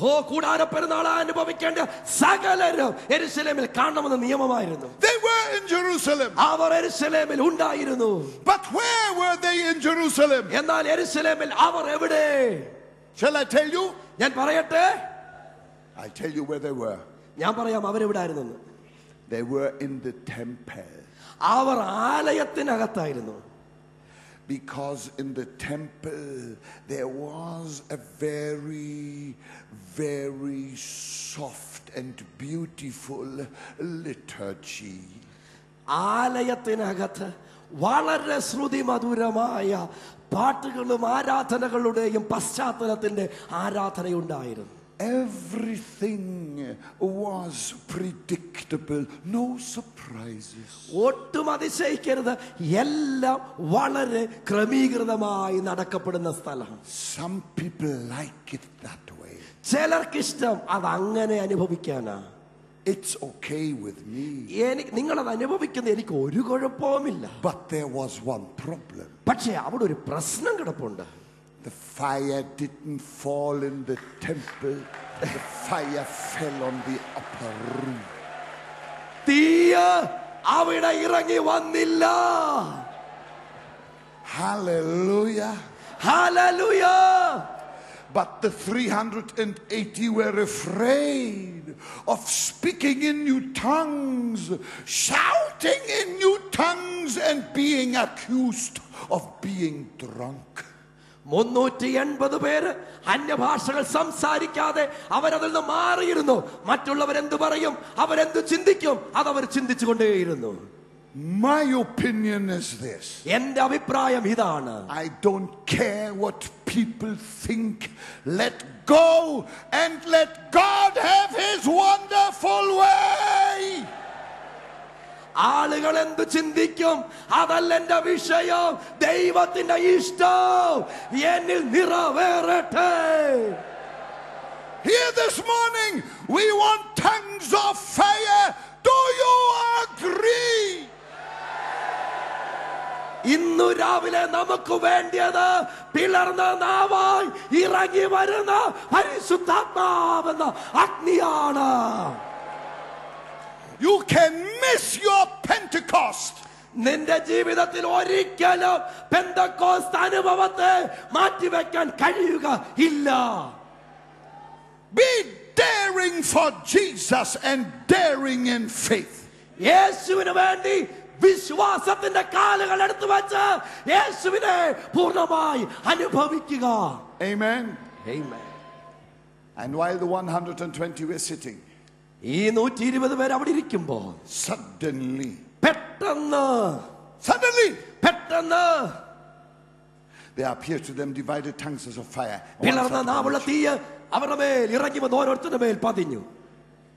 [SPEAKER 3] ഹോ കൂടാര പെരുന്നാൾ അനുഭവിക്കേണ്ട സകലരും എരുസലേമിൽ കാണണമെന്ന് നിയമമായിരുന്നു
[SPEAKER 2] They were in Jerusalem.
[SPEAKER 3] അവർ എരുസലേമിൽ ഉണ്ടായിരുന്നു
[SPEAKER 2] But where were they in Jerusalem?
[SPEAKER 3] എന്നാൽ എരുസലേമിൽ അവർ എവിടെ
[SPEAKER 2] Shall I tell you?
[SPEAKER 3] ഞാൻ പറയട്ടെ
[SPEAKER 2] I'll tell you where they were.
[SPEAKER 3] ഞാൻ പറയാം അവരെവിടായിരുന്നു
[SPEAKER 2] They were in the temple.
[SPEAKER 3] Our ആലയത്തിനകത്തായിരുന്നു
[SPEAKER 2] Because in the temple there was a very, very soft and beautiful liturgy.
[SPEAKER 3] ആലയത്തിനകത്ത് വളരെ ശ്രുതി മധുരമായ പാട്ടുകളും ആരാധനകളുടെയും പശ്ചാത്തലത്തിന്റെ ആരാധനയുണ്ടായിരുന്നു
[SPEAKER 2] Everything was predictable, no surprises.
[SPEAKER 3] ഒട്ടും അതിശയിക്കരുത് എല്ലാം വളരെ ക്രമീകൃതമായി നടക്കപ്പെടുന്ന സ്ഥലം
[SPEAKER 2] Some people like it that.
[SPEAKER 3] ചിലർക്കിഷ്ടം അത് അങ്ങനെ അനുഭവിക്കാനാ
[SPEAKER 2] It's okay with me.
[SPEAKER 3] എനിക്ക് നിങ്ങളത് അനുഭവിക്കുന്ന എനിക്ക് ഒരു കുഴപ്പവുമില്ല
[SPEAKER 2] But there was one problem.
[SPEAKER 3] പക്ഷേ അവിടെ ഒരു പ്രശ്നം കിടപ്പുണ്ട്
[SPEAKER 2] The fire didn't fall in the temple, the fire fell on the upper room.
[SPEAKER 3] തീയ അവിടെ ഇറങ്ങി വന്നില്ല
[SPEAKER 2] Hallelujah.
[SPEAKER 3] Hallelujah
[SPEAKER 2] But the 380 were afraid of speaking in new tongues, shouting in new tongues, and being accused of being drunk.
[SPEAKER 3] മുന്നൂറ്റി എൺപത് പേര് അന്യഭാഷകൾ സംസാരിക്കാതെ അവരതിൽ നിന്ന് മാറിയിരുന്നു മറ്റുള്ളവരെന്ത് പറയും അവരെന്ത് ചിന്തിക്കും അതവർ ചിന്തിച്ചുകൊണ്ടേയിരുന്നു
[SPEAKER 2] My opinion is this
[SPEAKER 3] എന്റെ അഭിപ്രായം ഇതാണ്
[SPEAKER 2] I don't care what people think. Let go and let God have His wonderful way.
[SPEAKER 3] ആളുകൾ എന്ത് ചിന്തിക്കും അതല്ല എന്റെ വിഷയം ദൈവത്തിന്റെ ഇഷ്ടം എന്നിൽ നിറവേറട്ടെ
[SPEAKER 2] Here this morning, we want tongues of fire. Do you agree?
[SPEAKER 3] ഇന്നു രാവിലെ നമുക്ക് വേണ്ടിയത് പിളർന്ന നാവായി ഇറങ്ങി വരുന്ന പരിശുദ്ധാത്മാവെന്ന അഗ്നിയാണ്
[SPEAKER 2] You can miss your Pentecost.
[SPEAKER 3] നിന്റെ ജീവിതത്തിൽ ഒരിക്കലും പെന്തക്കോസ്ത് അനുഭവത്തെ മാറ്റിവെക്കാൻ കഴിയുക ഇല്ല
[SPEAKER 2] Be daring for Jesus and daring in faith.
[SPEAKER 3] യേശുവിന് വേണ്ടി വിശ്വാസത്തിന്റെ കാലുകൾ എടുത്തു വെച്ച് യേശുവിനെ പൂർണ്ണമായി അനുഭവിക്കുക
[SPEAKER 2] Amen.
[SPEAKER 3] Amen.
[SPEAKER 2] And while the 120 were sitting,
[SPEAKER 3] ഈ നൂറ്റി ഇരുപത് പേര് അവിടെ ഇരിക്കുമ്പോ
[SPEAKER 2] suddenly,
[SPEAKER 3] പെട്ടെന്ന്
[SPEAKER 2] suddenly,
[SPEAKER 3] പെട്ടെന്ന്
[SPEAKER 2] there appeared to them divided tongues as of fire. One
[SPEAKER 3] പിളർന്ന
[SPEAKER 2] fell
[SPEAKER 3] Naavulla
[SPEAKER 2] upon
[SPEAKER 3] തീയ് അവരുടെ മേൽ ഇറങ്ങി വന്ന് ഓരോരുത്തരുടെ മേൽ പതിഞ്ഞു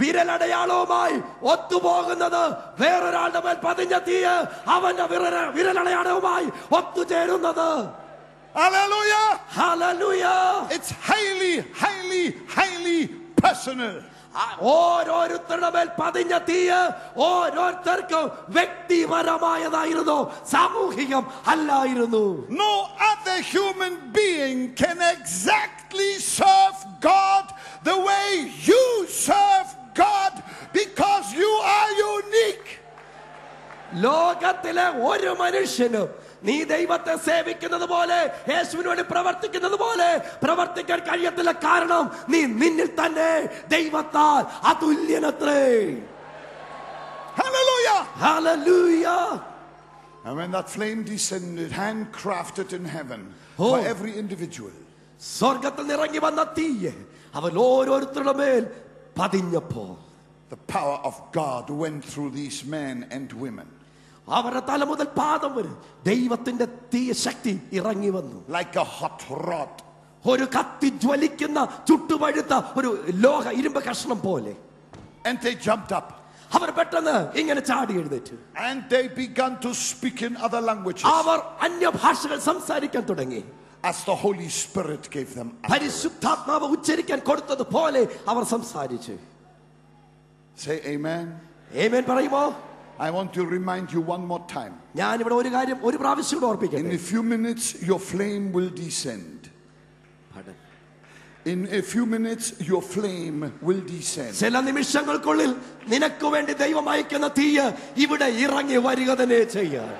[SPEAKER 3] വിരലടയാളവുമായി ഒത്തുപോകുന്നത് വേറൊരാളുടെ മേൽ പതിഞ്ഞ തീയ് അവന്റെ വിരല വിരലടയാളവുമായി ഒത്തുചേരുന്നത്
[SPEAKER 2] Hallelujah!
[SPEAKER 3] Hallelujah
[SPEAKER 2] It's highly, highly, highly personal.
[SPEAKER 3] ആ ഓരോരുത്തരുടെ മേൽ പതിഞ്ഞ തീയ് ഓരോരുത്തർക്കും വ്യക്തിപരമായതായിരുന്നു സാമൂഹികം അല്ലായിരുന്നു
[SPEAKER 2] No other human being can exactly serve
[SPEAKER 3] ലോകത്തിലെ ഒരു മനുഷ്യനും നീ ദൈവത്തെ സേവിക്കുന്നത് പോലെ യേശുവിന് വേണ്ടി പ്രവർത്തിക്കുന്നത് പോലെ പ്രവർത്തിക്കാൻ കഴിയത്തില്ല കാരണം നീ നിന്നിൽ തന്നെ ദൈവത്താൽ അതുല്യനത്രേ
[SPEAKER 2] Hallelujah!
[SPEAKER 3] Hallelujah
[SPEAKER 2] And when that flame descended, handcrafted in heaven
[SPEAKER 3] Oh.
[SPEAKER 2] for every individual,
[SPEAKER 3] സ്വർഗത്തിൽ നിന്ന് ഇറങ്ങി വന്ന തീയെ അവൻ ഓരോരുത്തരുടെ മേൽ പതിഞ്ഞപ്പോ
[SPEAKER 2] the power of God went through these men and women
[SPEAKER 3] അവരുടെ തല മുതൽ പാദം വരെ ദൈവത്തിന്റെ തീ ശക്തി ഇറങ്ങി വന്നു
[SPEAKER 2] like a hot rod.
[SPEAKER 3] ഒരു കത്തി ജ്വലിക്കുന്ന ചുട്ടുപഴുത്ത ഒരു ലോഹ ഇരുമ്പ് കഷ്ണം പോലെ
[SPEAKER 2] And they jumped up
[SPEAKER 3] അവർ പെട്ടെന്ന് ഇങ്ങനെ ചാടി എഴുന്നേറ്റ്
[SPEAKER 2] and they began to speak in other languages
[SPEAKER 3] അവർ അന്യഭാഷകൾ സംസാരിക്കാൻ തുടങ്ങി
[SPEAKER 2] as the Holy Spirit gave them. utterance.
[SPEAKER 3] പരിശുദ്ധാത്മാവ് ഉച്ചരിക്കാൻ കൊടുത്തത് പോലെ അവർ സംസാരിച്ചു
[SPEAKER 2] Say amen.
[SPEAKER 3] ഏമേൻ പറയുമോ
[SPEAKER 2] I want to remind you one more time.
[SPEAKER 3] ഞാൻ ഇവിടെ ഒരു കാര്യം ഒരു പ്രാവശ്യം കൂടെ
[SPEAKER 2] In
[SPEAKER 3] ഓർപ്പിക്കട്ടെ
[SPEAKER 2] a few minutes, your flame will descend. In a few minutes, your flame will descend.
[SPEAKER 3] ചില നിമിഷങ്ങൾക്കുള്ളിൽ നിനക്ക് വേണ്ടി ദൈവം അയക്കുന്ന തീയ് ഇവിടെ ഇറങ്ങി വരിക തന്നെ ചെയ്യാം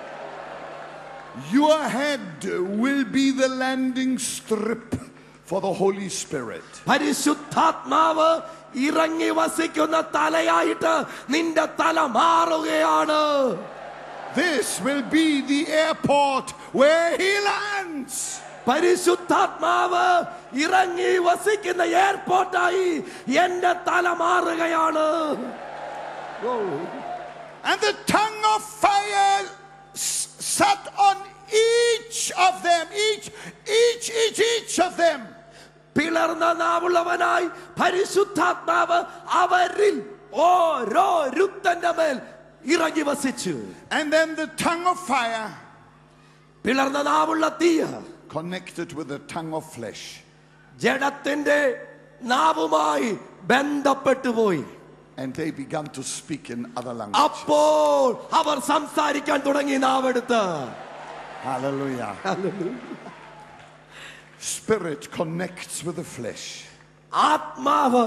[SPEAKER 2] Your head will be the landing strip for the Holy Spirit.
[SPEAKER 3] പരിശുദ്ധാത്മാവ് ഇറങ്ങി വസിക്കുന്ന തലയായിട്ട് നിന്റെ തല മാറുകയാണ്
[SPEAKER 2] This will be the airport where he lands.
[SPEAKER 3] പരിശുദ്ധാത്മാവ് ഇറങ്ങി വസിക്കുന്ന എയർപോർട്ടായി എന്റെ തല മാറുകയാണ്
[SPEAKER 2] And the tongue of fire s- sat on each of them, each, each, each, each of them.
[SPEAKER 3] പിളർന്ന നാവുള്ളവനായി പരിശുദ്ധാത്മാവ് അവരിൽ ഓരോരുത്തന്റെ മേൽ ഇറങ്ങി വസിച്ചു
[SPEAKER 2] And then the tongue of fire
[SPEAKER 3] പിളർന്ന നാവുള്ള തീയ
[SPEAKER 2] connected with the tongue of flesh.
[SPEAKER 3] ജഡത്തിന്റെ നാവുമായി ബന്ധപ്പെട്ടു പോയി
[SPEAKER 2] And they began to speak in other languages.
[SPEAKER 3] അപ്പോൾ അവർ സംസാരിക്കാൻ തുടങ്ങി നാവെടുത്ത്
[SPEAKER 2] Hallelujah. Spirit connects with the flesh.
[SPEAKER 3] ആത്മാവ്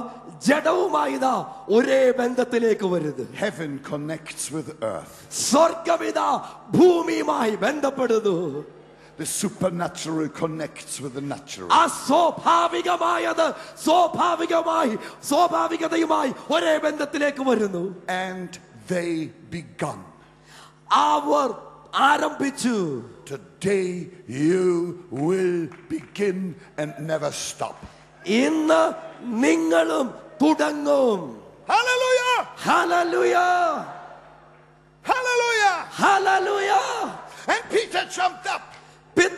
[SPEAKER 3] ജഡവുമായി ഇതാ ഒരേ ബന്ധത്തിലേക്ക് വരുന്നു
[SPEAKER 2] Heaven connects with earth.
[SPEAKER 3] സ്വർഗമിത ഭൂമിയുമായി ബന്ധപ്പെടുന്നു
[SPEAKER 2] The supernatural connects with the natural.
[SPEAKER 3] അസ്വാഭാവികമായത് സ്വാഭാവികമായി സ്വാഭാവികതയുമായി ഒരേ ബന്ധത്തിലേക്ക് വരുന്നു
[SPEAKER 2] And they begun.
[SPEAKER 3] അവർ ആരംഭിച്ചു
[SPEAKER 2] Today you will begin and never stop.
[SPEAKER 3] ഇന്ന് നിങ്ങളും തുടങ്ങും
[SPEAKER 2] Hallelujah!
[SPEAKER 3] Hallelujah
[SPEAKER 2] Hallelujah!
[SPEAKER 3] Hallelujah
[SPEAKER 2] And Peter jumped up.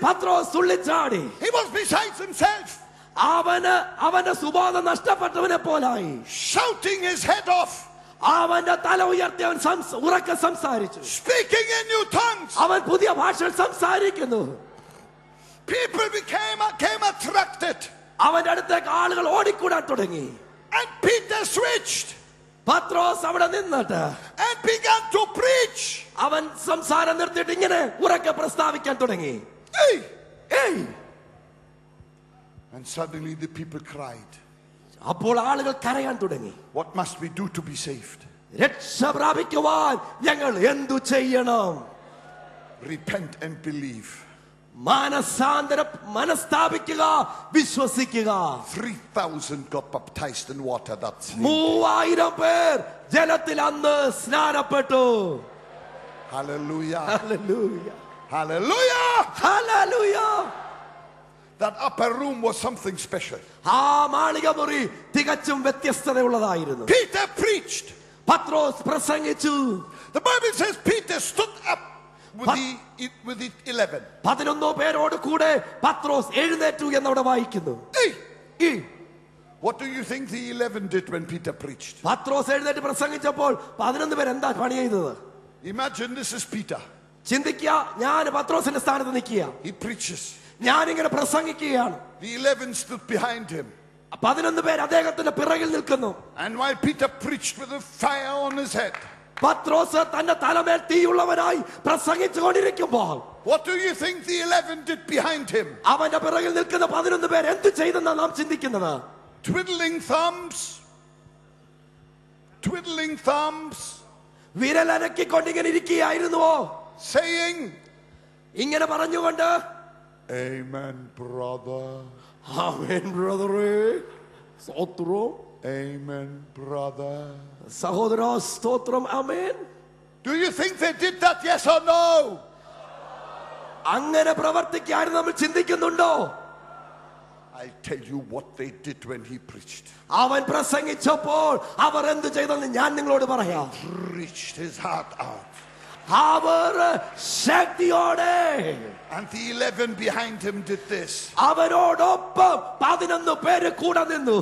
[SPEAKER 3] പത്രോസ് തുള്ളിച്ചാടി
[SPEAKER 2] He was besides himself,
[SPEAKER 3] അവന് അവന്റെ സുബോധം നഷ്ടപ്പെട്ടവനെ പോലായി
[SPEAKER 2] shouting his head off,
[SPEAKER 3] അവന്റെ തല ഉയർത്തി അവൻ സംസ- ഉറക്കെ സംസാരിച്ചു
[SPEAKER 2] speaking in new tongues.
[SPEAKER 3] അവൻ പുതിയ ഭാഷയിൽ സംസാരിക്കുന്നു
[SPEAKER 2] People became, came attracted.
[SPEAKER 3] അവന്റെ അടുത്തേക്ക് ആളുകൾ ഓടിക്കൂടാൻ തുടങ്ങി
[SPEAKER 2] And Peter switched
[SPEAKER 3] പത്രോസ് അവിടെ നിന്നിട്ട്
[SPEAKER 2] and began to preach.
[SPEAKER 3] അവൻ സംസാരം നിർത്തിയിട്ട് ഇങ്ങനെ ഉറക്കെ പ്രസ്താവിക്കാൻ തുടങ്ങി
[SPEAKER 2] Hey!
[SPEAKER 3] ഏയ്
[SPEAKER 2] And suddenly the people cried,
[SPEAKER 3] അപ്പോൾ ആളുകൾ കരയാൻ തുടങ്ങി
[SPEAKER 2] What must we do to be saved?
[SPEAKER 3] രക്ഷ പ്രാപിക്കുവാൻ ഞങ്ങൾ എന്തു ചെയ്യണം
[SPEAKER 2] Repent and believe.
[SPEAKER 3] മാനസാന്തരം മനസ്താപിക്കുക വിശ്വസിക്കുക
[SPEAKER 2] 3,000 got baptized in water that same day.
[SPEAKER 3] മൂവായിരം പേർ ജലത്തിൽ അന്ന് സ്നാനപ്പെട്ടു
[SPEAKER 2] Hallelujah.
[SPEAKER 3] Hallelujah.
[SPEAKER 2] Hallelujah.
[SPEAKER 3] Hallelujah.
[SPEAKER 2] That upper room was something special.
[SPEAKER 3] ആ മാളിക മുറി തികച്ചും വ്യത്യസ്തതയുള്ളതായിരുന്നു
[SPEAKER 2] Peter preached.
[SPEAKER 3] പത്രോസ് പ്രസംഗിച്ചു
[SPEAKER 2] The Bible says Peter stood up with
[SPEAKER 3] But-
[SPEAKER 2] the, with the 11.
[SPEAKER 3] പതിനൊന്നോ പേരോട് കൂടെ പത്രോസ് എഴുന്നേറ്റു എന്നവിടെ വായിക്കുന്നു
[SPEAKER 2] Hey!
[SPEAKER 3] ഈ
[SPEAKER 2] What do you think the 11 did when Peter preached?
[SPEAKER 3] പത്രോസ് എഴുന്നേറ്റ് പ്രസംഗിച്ചപ്പോൾ പതിനൊന്ന് പേർ എന്താ പണി ചെയ്തത്
[SPEAKER 2] Imagine this is Peter.
[SPEAKER 3] ചിന്തിക്കുക ഞാൻ പത്രോസിന്റെ സ്ഥാനത്ത് നിൽക്കുക
[SPEAKER 2] He preaches.
[SPEAKER 3] ഞാനിങ്ങനെ പ്രസംഗിക്കുകയാണ്
[SPEAKER 2] The 11 stood behind him.
[SPEAKER 3] പതിനൊന്ന് പേര് അദ്ദേഹത്തിന്റെ പിറകിൽ നിൽക്കുന്നു
[SPEAKER 2] And while Peter preached with a fire on his head,
[SPEAKER 3] പത്രോസ് തന്റെ തലമേൽ തീയുള്ളവനായി പ്രസംഗിച്ചുകൊണ്ടിരിക്കുമ്പോൾ
[SPEAKER 2] what do you think the 11 did behind him?
[SPEAKER 3] അവന്റെ പിറകിൽ നിൽക്കുന്ന പതിനൊന്ന് പേർ എന്ത് ചെയ്തെന്നാണ് നാം ചിന്തിക്കുന്നത്
[SPEAKER 2] Twiddling thumbs. Twiddling thumbs.
[SPEAKER 3] വിരലനക്കിക്കൊണ്ടിങ്ങനെ ഇരിക്കുകയായിരുന്നുവോ
[SPEAKER 2] Saying,
[SPEAKER 3] ഇങ്ങനെ പറഞ്ഞുകൊണ്ട്
[SPEAKER 2] Amen, brother.
[SPEAKER 3] ആമേൻ ബ്രദറേ സ്തോത്രം
[SPEAKER 2] Amen, brother.
[SPEAKER 3] സഹോദര സ്തോത്രം ആമേൻ
[SPEAKER 2] Do you think they did that? Yes or no?
[SPEAKER 3] അങ്ങനെ പ്രവർത്തിക്കാൻ നമ്മൾ ചിന്തിക്കുന്നുണ്ടോ
[SPEAKER 2] I'll tell you what they did when he preached.
[SPEAKER 3] അവൻ പ്രസംഗിച്ചപ്പോൾ അവർ എന്ത് ചെയ്തെന്ന് ഞാൻ നിങ്ങളോട് പറയാം
[SPEAKER 2] Preached his heart out.
[SPEAKER 3] അവർ ശക്തിയോടെ
[SPEAKER 2] And the 11 behind him did this.
[SPEAKER 3] അവരോടൊപ്പം പതിനൊന്ന് പേര് കൂടെ നിന്നു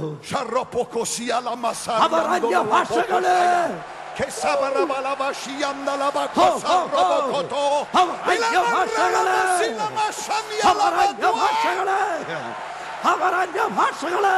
[SPEAKER 3] അവർ അന്യഭാഷകള് ഹോ, ഹോ, ഹോ. അവർ അന്യഭാഷകള് അവർ അന്യഭാഷകള്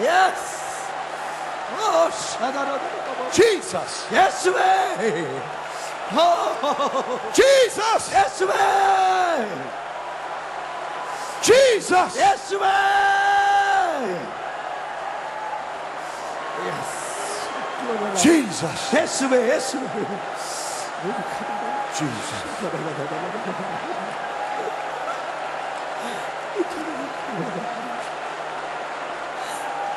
[SPEAKER 3] Yes. Oh, Shada, Rabba, Rabba.
[SPEAKER 2] Jesus.
[SPEAKER 3] Yes, way. Oh,
[SPEAKER 2] Jesus.
[SPEAKER 3] yes, way.
[SPEAKER 2] Jesus.
[SPEAKER 3] Yes, way. Yes.
[SPEAKER 2] Jesus.
[SPEAKER 3] Yes, way. Yes, way.
[SPEAKER 2] Jesus.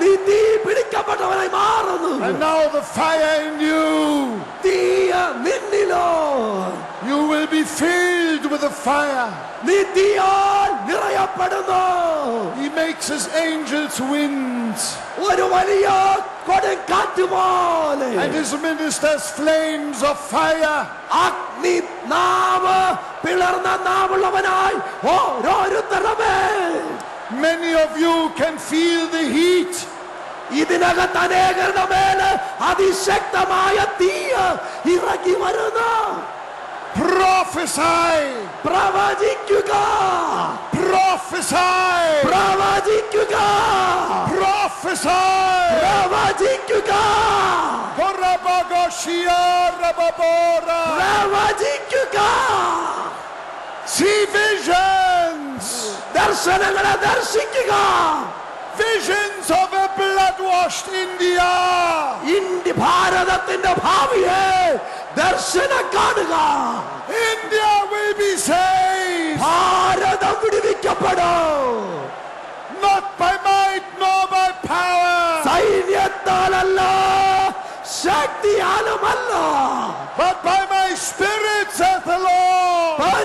[SPEAKER 3] നീ തീ പിടിക്കപ്പെട്ടവനായി മാറുന്നു
[SPEAKER 2] And now the fire in you.
[SPEAKER 3] തീയ നിന്നിലോ
[SPEAKER 2] You will be filled with the fire.
[SPEAKER 3] നീ തീയാൽ നിറയപ്പെടുന്നു
[SPEAKER 2] He makes his angels winds
[SPEAKER 3] ഒരു വലിയ കൊടുങ്കാറ്റ് പോലെ
[SPEAKER 2] and his ministers flames of fire.
[SPEAKER 3] അഗ്നി നാവ് പിളർന്ന നാവുള്ളവനായി ഓരോരുത്തരമേ
[SPEAKER 2] Many of you can feel the heat.
[SPEAKER 3] ഇതിനകത്ത് അനേകരുടെ മേല് അതിശക്തമായ തീയ ഇറങ്ങി വരുന്നു
[SPEAKER 2] Prophesy.
[SPEAKER 3] പ്രവചിക്കുക
[SPEAKER 2] Prophesy.
[SPEAKER 3] പ്രവചിക്കുക
[SPEAKER 2] Prophesy.
[SPEAKER 3] പ്രവചിക്കുക
[SPEAKER 2] Korabagoshia rababora.
[SPEAKER 3] പ്രവചിക്കുക
[SPEAKER 2] See visions.
[SPEAKER 3] ദർശനങ്ങളെ ദർശിക്കുക
[SPEAKER 2] Visions of a blood-washed India.
[SPEAKER 3] India ഭാരതത്തിന്റെ ഭാവിയെ ദർശനം കാണുക
[SPEAKER 2] India will be saved.
[SPEAKER 3] Bharatam വിടുവിക്കപ്പെടും
[SPEAKER 2] Not by might nor by power.
[SPEAKER 3] സൈന്യത്താലല്ല ശക്തിയാലുമല്ല
[SPEAKER 2] But by my spirit, saith the Lord.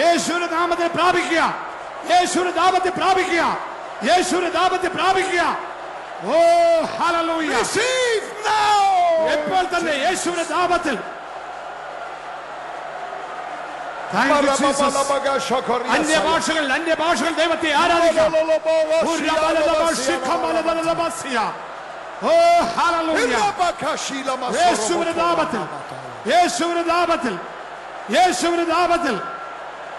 [SPEAKER 1] യേശുവിന്റെ നാമത്തിൽ പ്രാപിക്കുക യേശുവിന്റെ നാമത്തിൽ പ്രാപിക്കുക യേശുവിന്റെ നാമത്തിൽ പ്രാപിക്കുക ഓ ഹല്ലേലൂയ
[SPEAKER 2] Receive now.
[SPEAKER 1] ഇപ്പോൾ തന്നെ യേശുവിന്റെ നാമത്തിൽ Thank you, Jesus.
[SPEAKER 2] Marababalabagashakoria
[SPEAKER 1] അന്യഭാഷകൾ അന്യഭാഷകൾ ദൈവത്തെ ആരാധിക്കാം ഉരബലദബശിഖമലദലദബസിയ. ഓ ഹല്ലേലൂയ യേശുവിന്റെ നാമത്തിൽ യേശുവിന്റെ നാമത്തിൽ യേശുവിന്റെ നാമത്തിൽ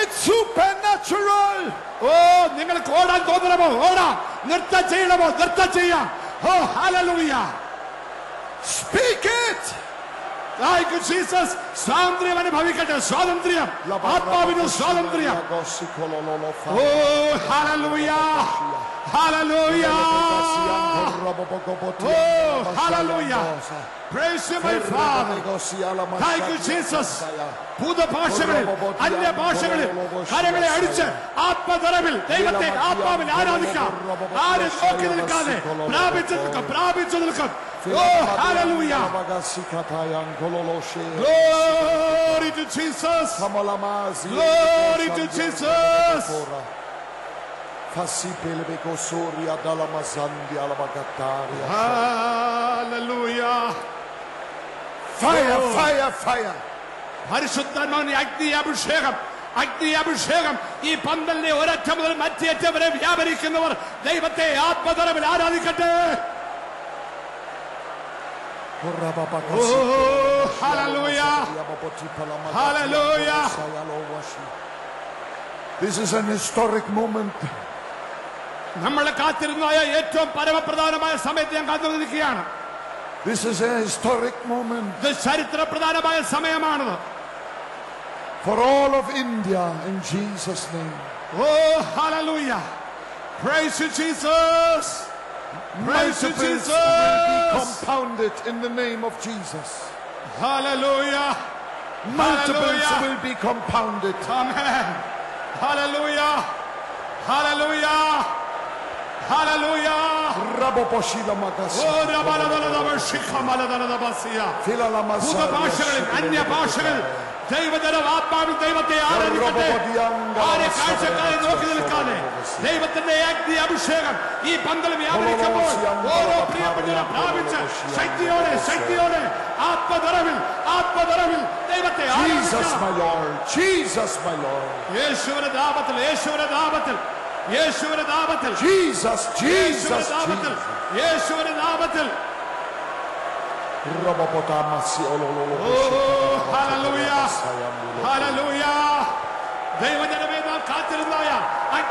[SPEAKER 2] It's supernatural.
[SPEAKER 1] ഓ നിങ്ങൾക്ക് ഓടാൻ തോന്നണമോ ഓടാം നൃത്തം ചെയ്യണമോ നൃത്തം ചെയ്യാം ഓ hallelujah
[SPEAKER 2] Speak it.
[SPEAKER 1] Thank you, Jesus. സ്വാതന്ത്ര്യം അനുഭവിക്കട്ടെ സ്വാതന്ത്ര്യം ആത്മാവിന് സ്വാതന്ത്ര്യം ഓ hallelujah hallelujah Oh, hallelujah. Praise you, my Father. Thank you, Jesus. ഭൂതഭാഷകളിൽ അന്യഭാഷകളിൽ കരങ്ങളെ അടിച്ച് ആത്മതറവിൽ ദൈവത്തെ ആത്മാവിൽ ആരാധിക്കാം ആരും നോക്കി നിൽക്കാതെ പ്രാപിച്ചു നിൽക്കും പ്രാപിച്ചു നിൽക്കും ഓ hallelujah Glory to Jesus. Glory to Jesus.
[SPEAKER 2] Fasipelebekosoriya dalamazandi alabagataria.
[SPEAKER 1] Hallelujah.
[SPEAKER 2] Fire,
[SPEAKER 1] Oh.
[SPEAKER 2] fire, fire.
[SPEAKER 1] പരിശുദ്ധാത്മാവിന്റെ അഗ്നി അഭിഷേകം അഗ്നി അഭിഷേകം ഈ പന്തലിന്റെ ഒരറ്റം മുതൽ മറ്റേ അറ്റം വരെ വ്യാപരിക്കുന്നവർ ദൈവത്തെ ആത്മതറവിൽ ആരാധിക്കട്ടെ Oh, hallelujah. Hallelujah.
[SPEAKER 2] This is an historic moment.
[SPEAKER 1] നമ്മൾ കാത്തിരുന്നായ ഏറ്റവും പരമപ്രധാനമായ സമയത്ത് ഞാൻ കാത്തു നിൽക്കുകയാണ്
[SPEAKER 2] This is a historic moment
[SPEAKER 1] ഇത് ചരിത്രപ്രധാനമായ സമയമാണത്
[SPEAKER 2] for all of India in Jesus' name.
[SPEAKER 1] Oh hallelujah Praise you Jesus Praise you
[SPEAKER 2] Multiples will be
[SPEAKER 1] Jesus
[SPEAKER 2] compounded in the name of Jesus.
[SPEAKER 1] Hallelujah.
[SPEAKER 2] Multiples
[SPEAKER 1] Hallelujah.
[SPEAKER 2] will be compounded.
[SPEAKER 1] Amen. Hallelujah. Hallelujah. Hallelujah.
[SPEAKER 2] Raboposhila oh, magasi.
[SPEAKER 1] ഓ രബലദലദബശിഖമലദലദബസിയ ഭൂതഭാഷകളിൽ അന്യഭാഷകളിൽ ദൈവജനം ആത്മാവിൽ ദൈവത്തെ ആരാധിക്കട്ടെ ആരെ കാഴ്ചക്കാരെ നോക്കി നിൽക്കാതെ ദൈവത്തിന്റെ അഗ്നി അഭിഷേകം ഈ പന്തൽ വ്യാപരിക്കുമ്പോൾ ഓരോ പ്രിയപ്പെട്ടവരും പ്രാപിച്ച് ശക്തിയോടെ ശക്തിയോടെ ആത്മതറവിൽ ആത്മതറവിൽ ദൈവത്തെ
[SPEAKER 2] Jesus,
[SPEAKER 1] ആരാധിക്കണം
[SPEAKER 2] my Lord. Jesus, my Lord.
[SPEAKER 1] യേശുവിന്റെ നാമത്തിൽ യേശുവിന്റെ നാമത്തിൽ യേശുവിന്റെ നാമത്തിൽ
[SPEAKER 2] Jesus,
[SPEAKER 1] യേശുവിന്റെ
[SPEAKER 2] Jesus,
[SPEAKER 1] നാമത്തിൽ
[SPEAKER 2] Jesus.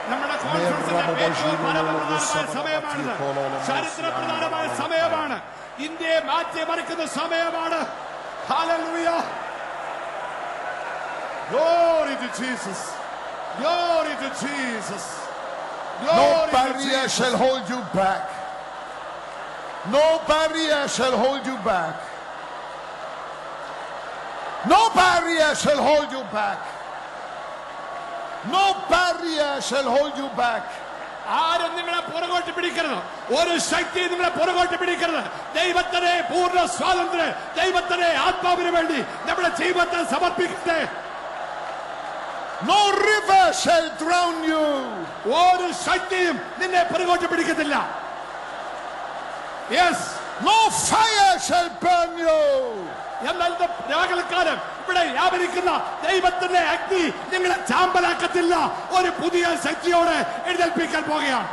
[SPEAKER 1] ഓ ഹല്ലേലൂയ നമ്മുടെ കോൺഫറൻസിന്റെ ഏറ്റവും പരമപ്രധാനമായ സമയമാണിത് ചരിത്രപ്രധാനമായ സമയമാണ് ഇന്ത്യയെ മാറ്റിമറിക്കുന്ന സമയമാണ് hallelujah Glory to Jesus. Glory to Jesus.
[SPEAKER 2] No
[SPEAKER 1] Glory to
[SPEAKER 2] barrier
[SPEAKER 1] Jesus.
[SPEAKER 2] shall hold you back. No barrier shall hold you back. No barrier shall hold you back. No barrier shall hold you back.
[SPEAKER 1] ആരും നിങ്ങളെ പുറകോട്ട് പിടിക്കരുത് ഒരു ശക്തി നിങ്ങളെ പുറകോട്ട് പിടിക്കരുത് ദൈവത്തിനെ പൂർണ്ണ സ്വാതന്ത്ര്യം ദൈവത്തിനെ ആത്മാവിന് വേണ്ടി നമ്മുടെ ജീവിതത്തെ സമർപ്പിക്കട്ടെ
[SPEAKER 2] No river shall drown you.
[SPEAKER 1] ഒരു ശക്തിയും നിന്നെ പുറകോട്ട് പിടിക്കത്തില്ല yes
[SPEAKER 2] No fire shall burn you.
[SPEAKER 1] എന്നാൽ ഇത് രാഗൽക്കാലം ഇവിടെ വ്യാപരിക്കുന്ന ദൈവത്തിന്റെ അഗ്നി നിങ്ങളെ ചാമ്പലാക്കത്തില്ല ഒരു പുതിയ ശക്തിയോടെ എഴുന്നേൽപ്പിക്കാൻ പോകുകയാണ്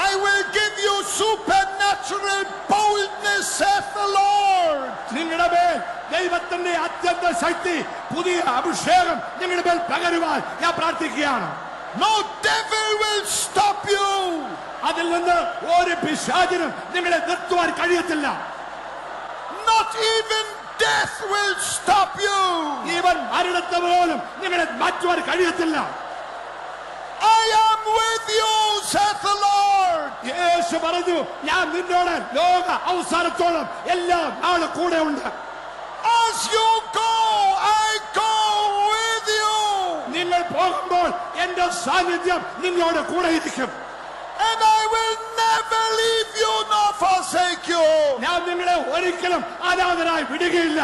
[SPEAKER 2] I will give you supernatural boldness, saith the Lord.
[SPEAKER 1] നിങ്ങളുടെ മേൽ ദൈവത്തിന്റെ അത്യന്ത ശക്തി പുതിയ അഭിഷേകം നിങ്ങളുടെ മേൽ പകരുവാൻ ഞാൻ പ്രാർത്ഥിക്കുകയാണ്
[SPEAKER 2] No devil will stop you.
[SPEAKER 1] അതിൽ നിന്ന് ഒരു പിശാചിനും നിങ്ങളെ നിർത്തുവാൻ കഴിയത്തില്ല
[SPEAKER 2] Not even death will stop you.
[SPEAKER 1] ഇവൻ മരണത്തെ പോലും നിങ്ങളെ മാറ്റുവാൻ കഴിയത്തില്ല
[SPEAKER 2] I am with you, saith the Lord.
[SPEAKER 1] യേശു പറഞ്ഞു ഞാൻ നിന്നോട് ലോക അവസാനത്തോളം എല്ലാം നാളെ കൂടെ ഉണ്ട്
[SPEAKER 2] As you go, I go with you.
[SPEAKER 1] നിങ്ങൾ പോകുമ്പോൾ എന്റെ സാന്നിധ്യം നിങ്ങളോട് കൂടെ ഇരിക്കും
[SPEAKER 2] And I will never leave you nor forsake you.
[SPEAKER 1] ഞാൻ നിങ്ങളെ ഒരിക്കലും അനാഥരായി വിടുകയില്ല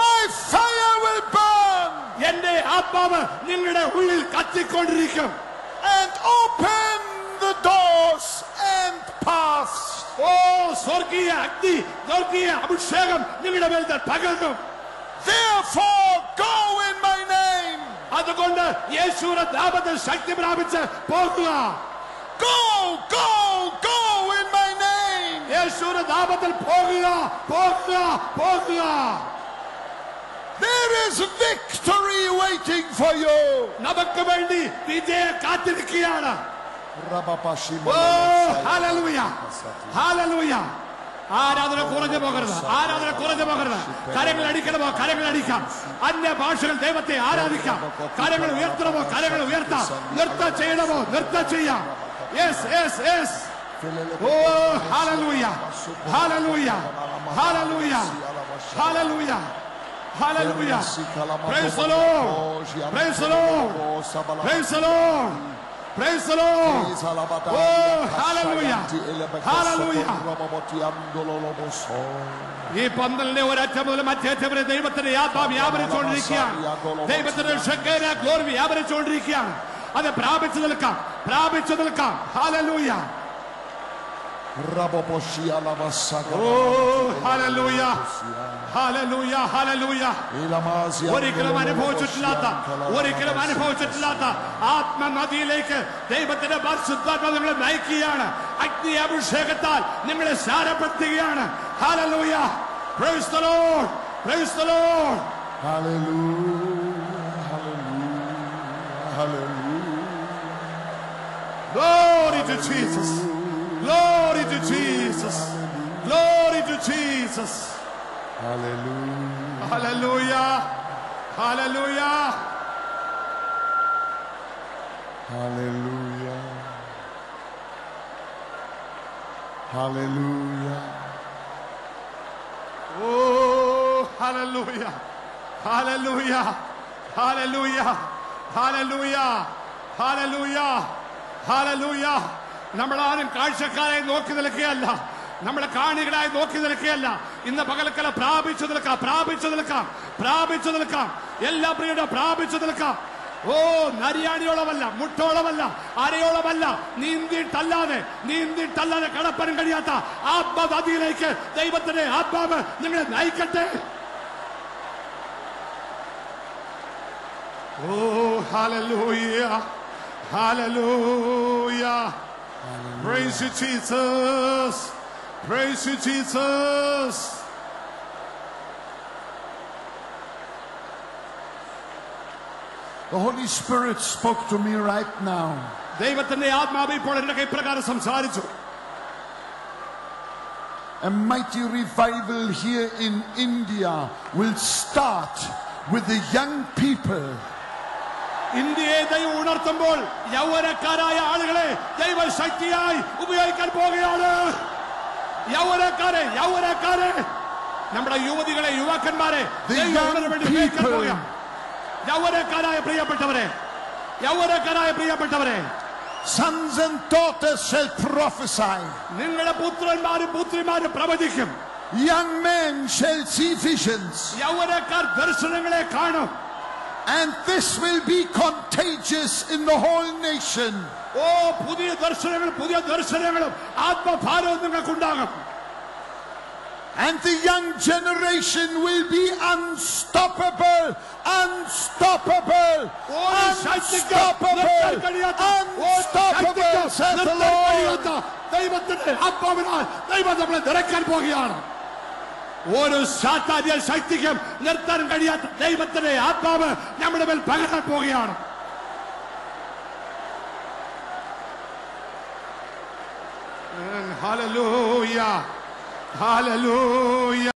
[SPEAKER 2] My fire will burn
[SPEAKER 1] എന്റെ ആത്മാവ് നിങ്ങളുടെ ഉള്ളിൽ കത്തിക്കൊണ്ടിരിക്കും
[SPEAKER 2] and open the doors and paths.
[SPEAKER 1] ഓ സ്വർഗീയ അഗ്നി സ്വർഗീയ അഭിഷേകം നിങ്ങളുടെ മേൽ ഞാൻ പകർന്നു
[SPEAKER 2] Therefore, go in my name.
[SPEAKER 1] അതുകൊണ്ട് യേശുവിന്റെ നാമത്തിൽ ശക്തി പ്രാപിച്ച് പോകുക
[SPEAKER 2] Go, go, go in my name.
[SPEAKER 1] യേശുവിന്റെ നാമത്തിൽ പോകുക പോകുക പോകുക
[SPEAKER 2] There is victory waiting for you.
[SPEAKER 1] നമുക്ക് വേണ്ടി വിജയം കാത്തിരിക്കുകയാണ് ഓ ഹല്ലേലൂയ ഹല്ലേലൂയ ആരാധന കുറഞ്ഞു പോകരുത്. ആരാധന കുറഞ്ഞു പോകരുത്. കരങ്ങൾ അടിക്കണമോ? കരങ്ങൾ അടിക്കാം. അന്യ ഭാഷകൾ ദൈവത്തെ ആരാധിക്കാം. കരങ്ങൾ ഉയർത്തണമോ? കരങ്ങൾ ഉയർത്താം. നൃത്തം ചെയ്യണമോ? നൃത്തം ചെയ്യാം. Yes yes yes oh hallelujah. Hallelujah. Hallelujah. Hallelujah. Hallelujah. Praise the Lord. Praise the Lord. Praise the Lord. Praise the Lord. Oh, hallelujah. Hallelujah. ഈ പന്തലിന്റെ ഒരറ്റം മുതൽ മറ്റേറ്റം വരെ ദൈവത്തിന്റെ യാത്ര വ്യാപരിച്ചുകൊണ്ടിരിക്കുകയാണ് ദൈവത്തിന്റെ ഷക്കേന ഗ്ലോറി വ്യാപരിച്ചുകൊണ്ടിരിക്കുകയാണ് അത് പ്രാപിച്ചു നിൽക്കാം പ്രാപിച്ചു നിൽക്കാം ഹാലലൂയ ഓ ഹാലലൂയ ഹാലലൂയ ഹാലലൂയ ഒരിക്കലും അനുഭവിച്ചിട്ടില്ലാത്ത ഒരിക്കലും അനുഭവിച്ചിട്ടില്ലാത്ത ആത്മനദിയിലേക്ക് ദൈവത്തിന്റെ പരിശുദ്ധാത്മ നിങ്ങളെ നയിക്കുകയാണ് അഗ്നി അഭിഷേകത്താൽ നിങ്ങളെ സാരപ്പെടുത്തുകയാണ് hallelujah praise the Lord praise the Lord Glory to Jesus. Glory to Jesus. Glory to Jesus. Hallelujah. Hallelujah.
[SPEAKER 2] Hallelujah. Hallelujah. Hallelujah.
[SPEAKER 1] Oh, hallelujah. Hallelujah. Hallelujah. Hallelujah. Hallelujah. Hallelujah. നമ്മളാരും കാഴ്ചക്കാരായി നോക്കി നിൽക്കുകയല്ല. നമ്മളെ കാണികളായി നോക്കി നിൽക്കുകയല്ല. ഇന്ന് പകലക്കല പ്രാപിച്ചു നിൽക്കാം പ്രാപിച്ചു നിൽക്കാം പ്രാപിച്ചു നിൽക്കാം. എല്ലാ പ്രിയുടെ പ്രാപിച്ചു നിൽക്കാം. ഓ നരിയാണിയോളമല്ല മുട്ടോളമല്ല അരയോളമല്ല നീന്തിട്ടല്ലാതെ നീന്തിട്ടല്ലാതെ കടപ്പനം കഴിയാത്ത ആത്മനദിയിലേക്ക് ദൈവത്തിന്റെ ആത്മാവ് നിങ്ങളെ നയിക്കട്ടെ. ഓ hallelujah hallelujah Praise you, Jesus. Praise you, Jesus.
[SPEAKER 2] The Holy Spirit spoke to me right now.
[SPEAKER 1] ദൈവത്തിന്റെ ആത്മാവ് ഇപ്പോൾ എന്റെ കൈപ്രകാരം സംസാരിച്ചു
[SPEAKER 2] A mighty revival here in India will start with the young people.
[SPEAKER 1] ഇന്ത്യയെ ദൈവം ഉണർത്തുമ്പോൾ യൗവനക്കാരായ ആളുകളെ ദൈവശക്തിയായി ഉപയോഗിക്കാൻ പോവുകയാണ്. യൗവനക്കാരെ യൗവനക്കാരെ. നമ്മുടെ യുവതികളെ യുവാക്കന്മാരെ യൗവനക്കാരായ പ്രിയപ്പെട്ടവരെ യൗവനക്കാരായ പ്രിയപ്പെട്ടവരെ.
[SPEAKER 2] Sons and daughters shall prophesy.
[SPEAKER 1] നിങ്ങളുടെ പുത്രന്മാരും പുത്രിമാരും പ്രവചിക്കും.
[SPEAKER 2] Young men shall see visions.
[SPEAKER 1] യൗവനക്കാർ ദർശനങ്ങളെ കാണും.
[SPEAKER 2] And this will be contagious in the whole nation.
[SPEAKER 1] ഓ പുതിയ ദർശനങ്ങൾ പുതിയ ദർശനങ്ങളും ആത്മഭാരവും നിങ്ങൾക്കുണ്ടാകും
[SPEAKER 2] And the young generation will be unstoppable. Unstoppable.
[SPEAKER 1] ഒരു ശക്തിക്കും നിർത്താൻ
[SPEAKER 2] Unstoppable.
[SPEAKER 1] കഴിയാത്ത, ഒരു
[SPEAKER 2] Unstoppable.
[SPEAKER 1] ശക്തിക്കും
[SPEAKER 2] says the
[SPEAKER 1] നിർത്താൻ
[SPEAKER 2] Lord.
[SPEAKER 1] കഴിയാത്ത ദൈവത്തിന്റെ ആത്മാവിനാൽ ദൈവം നമ്മളെ നിറയ്ക്കാൻ പോകുകയാണ് ഒരു സാത്താന്യ ശക്തിക്കും നിർത്താൻ കഴിയാത്ത ദൈവത്തിന്റെ ആത്മാവ് നമ്മുടെ മേൽ പകരാൻ പോവുകയാണ് Hallelujah. Hallelujah.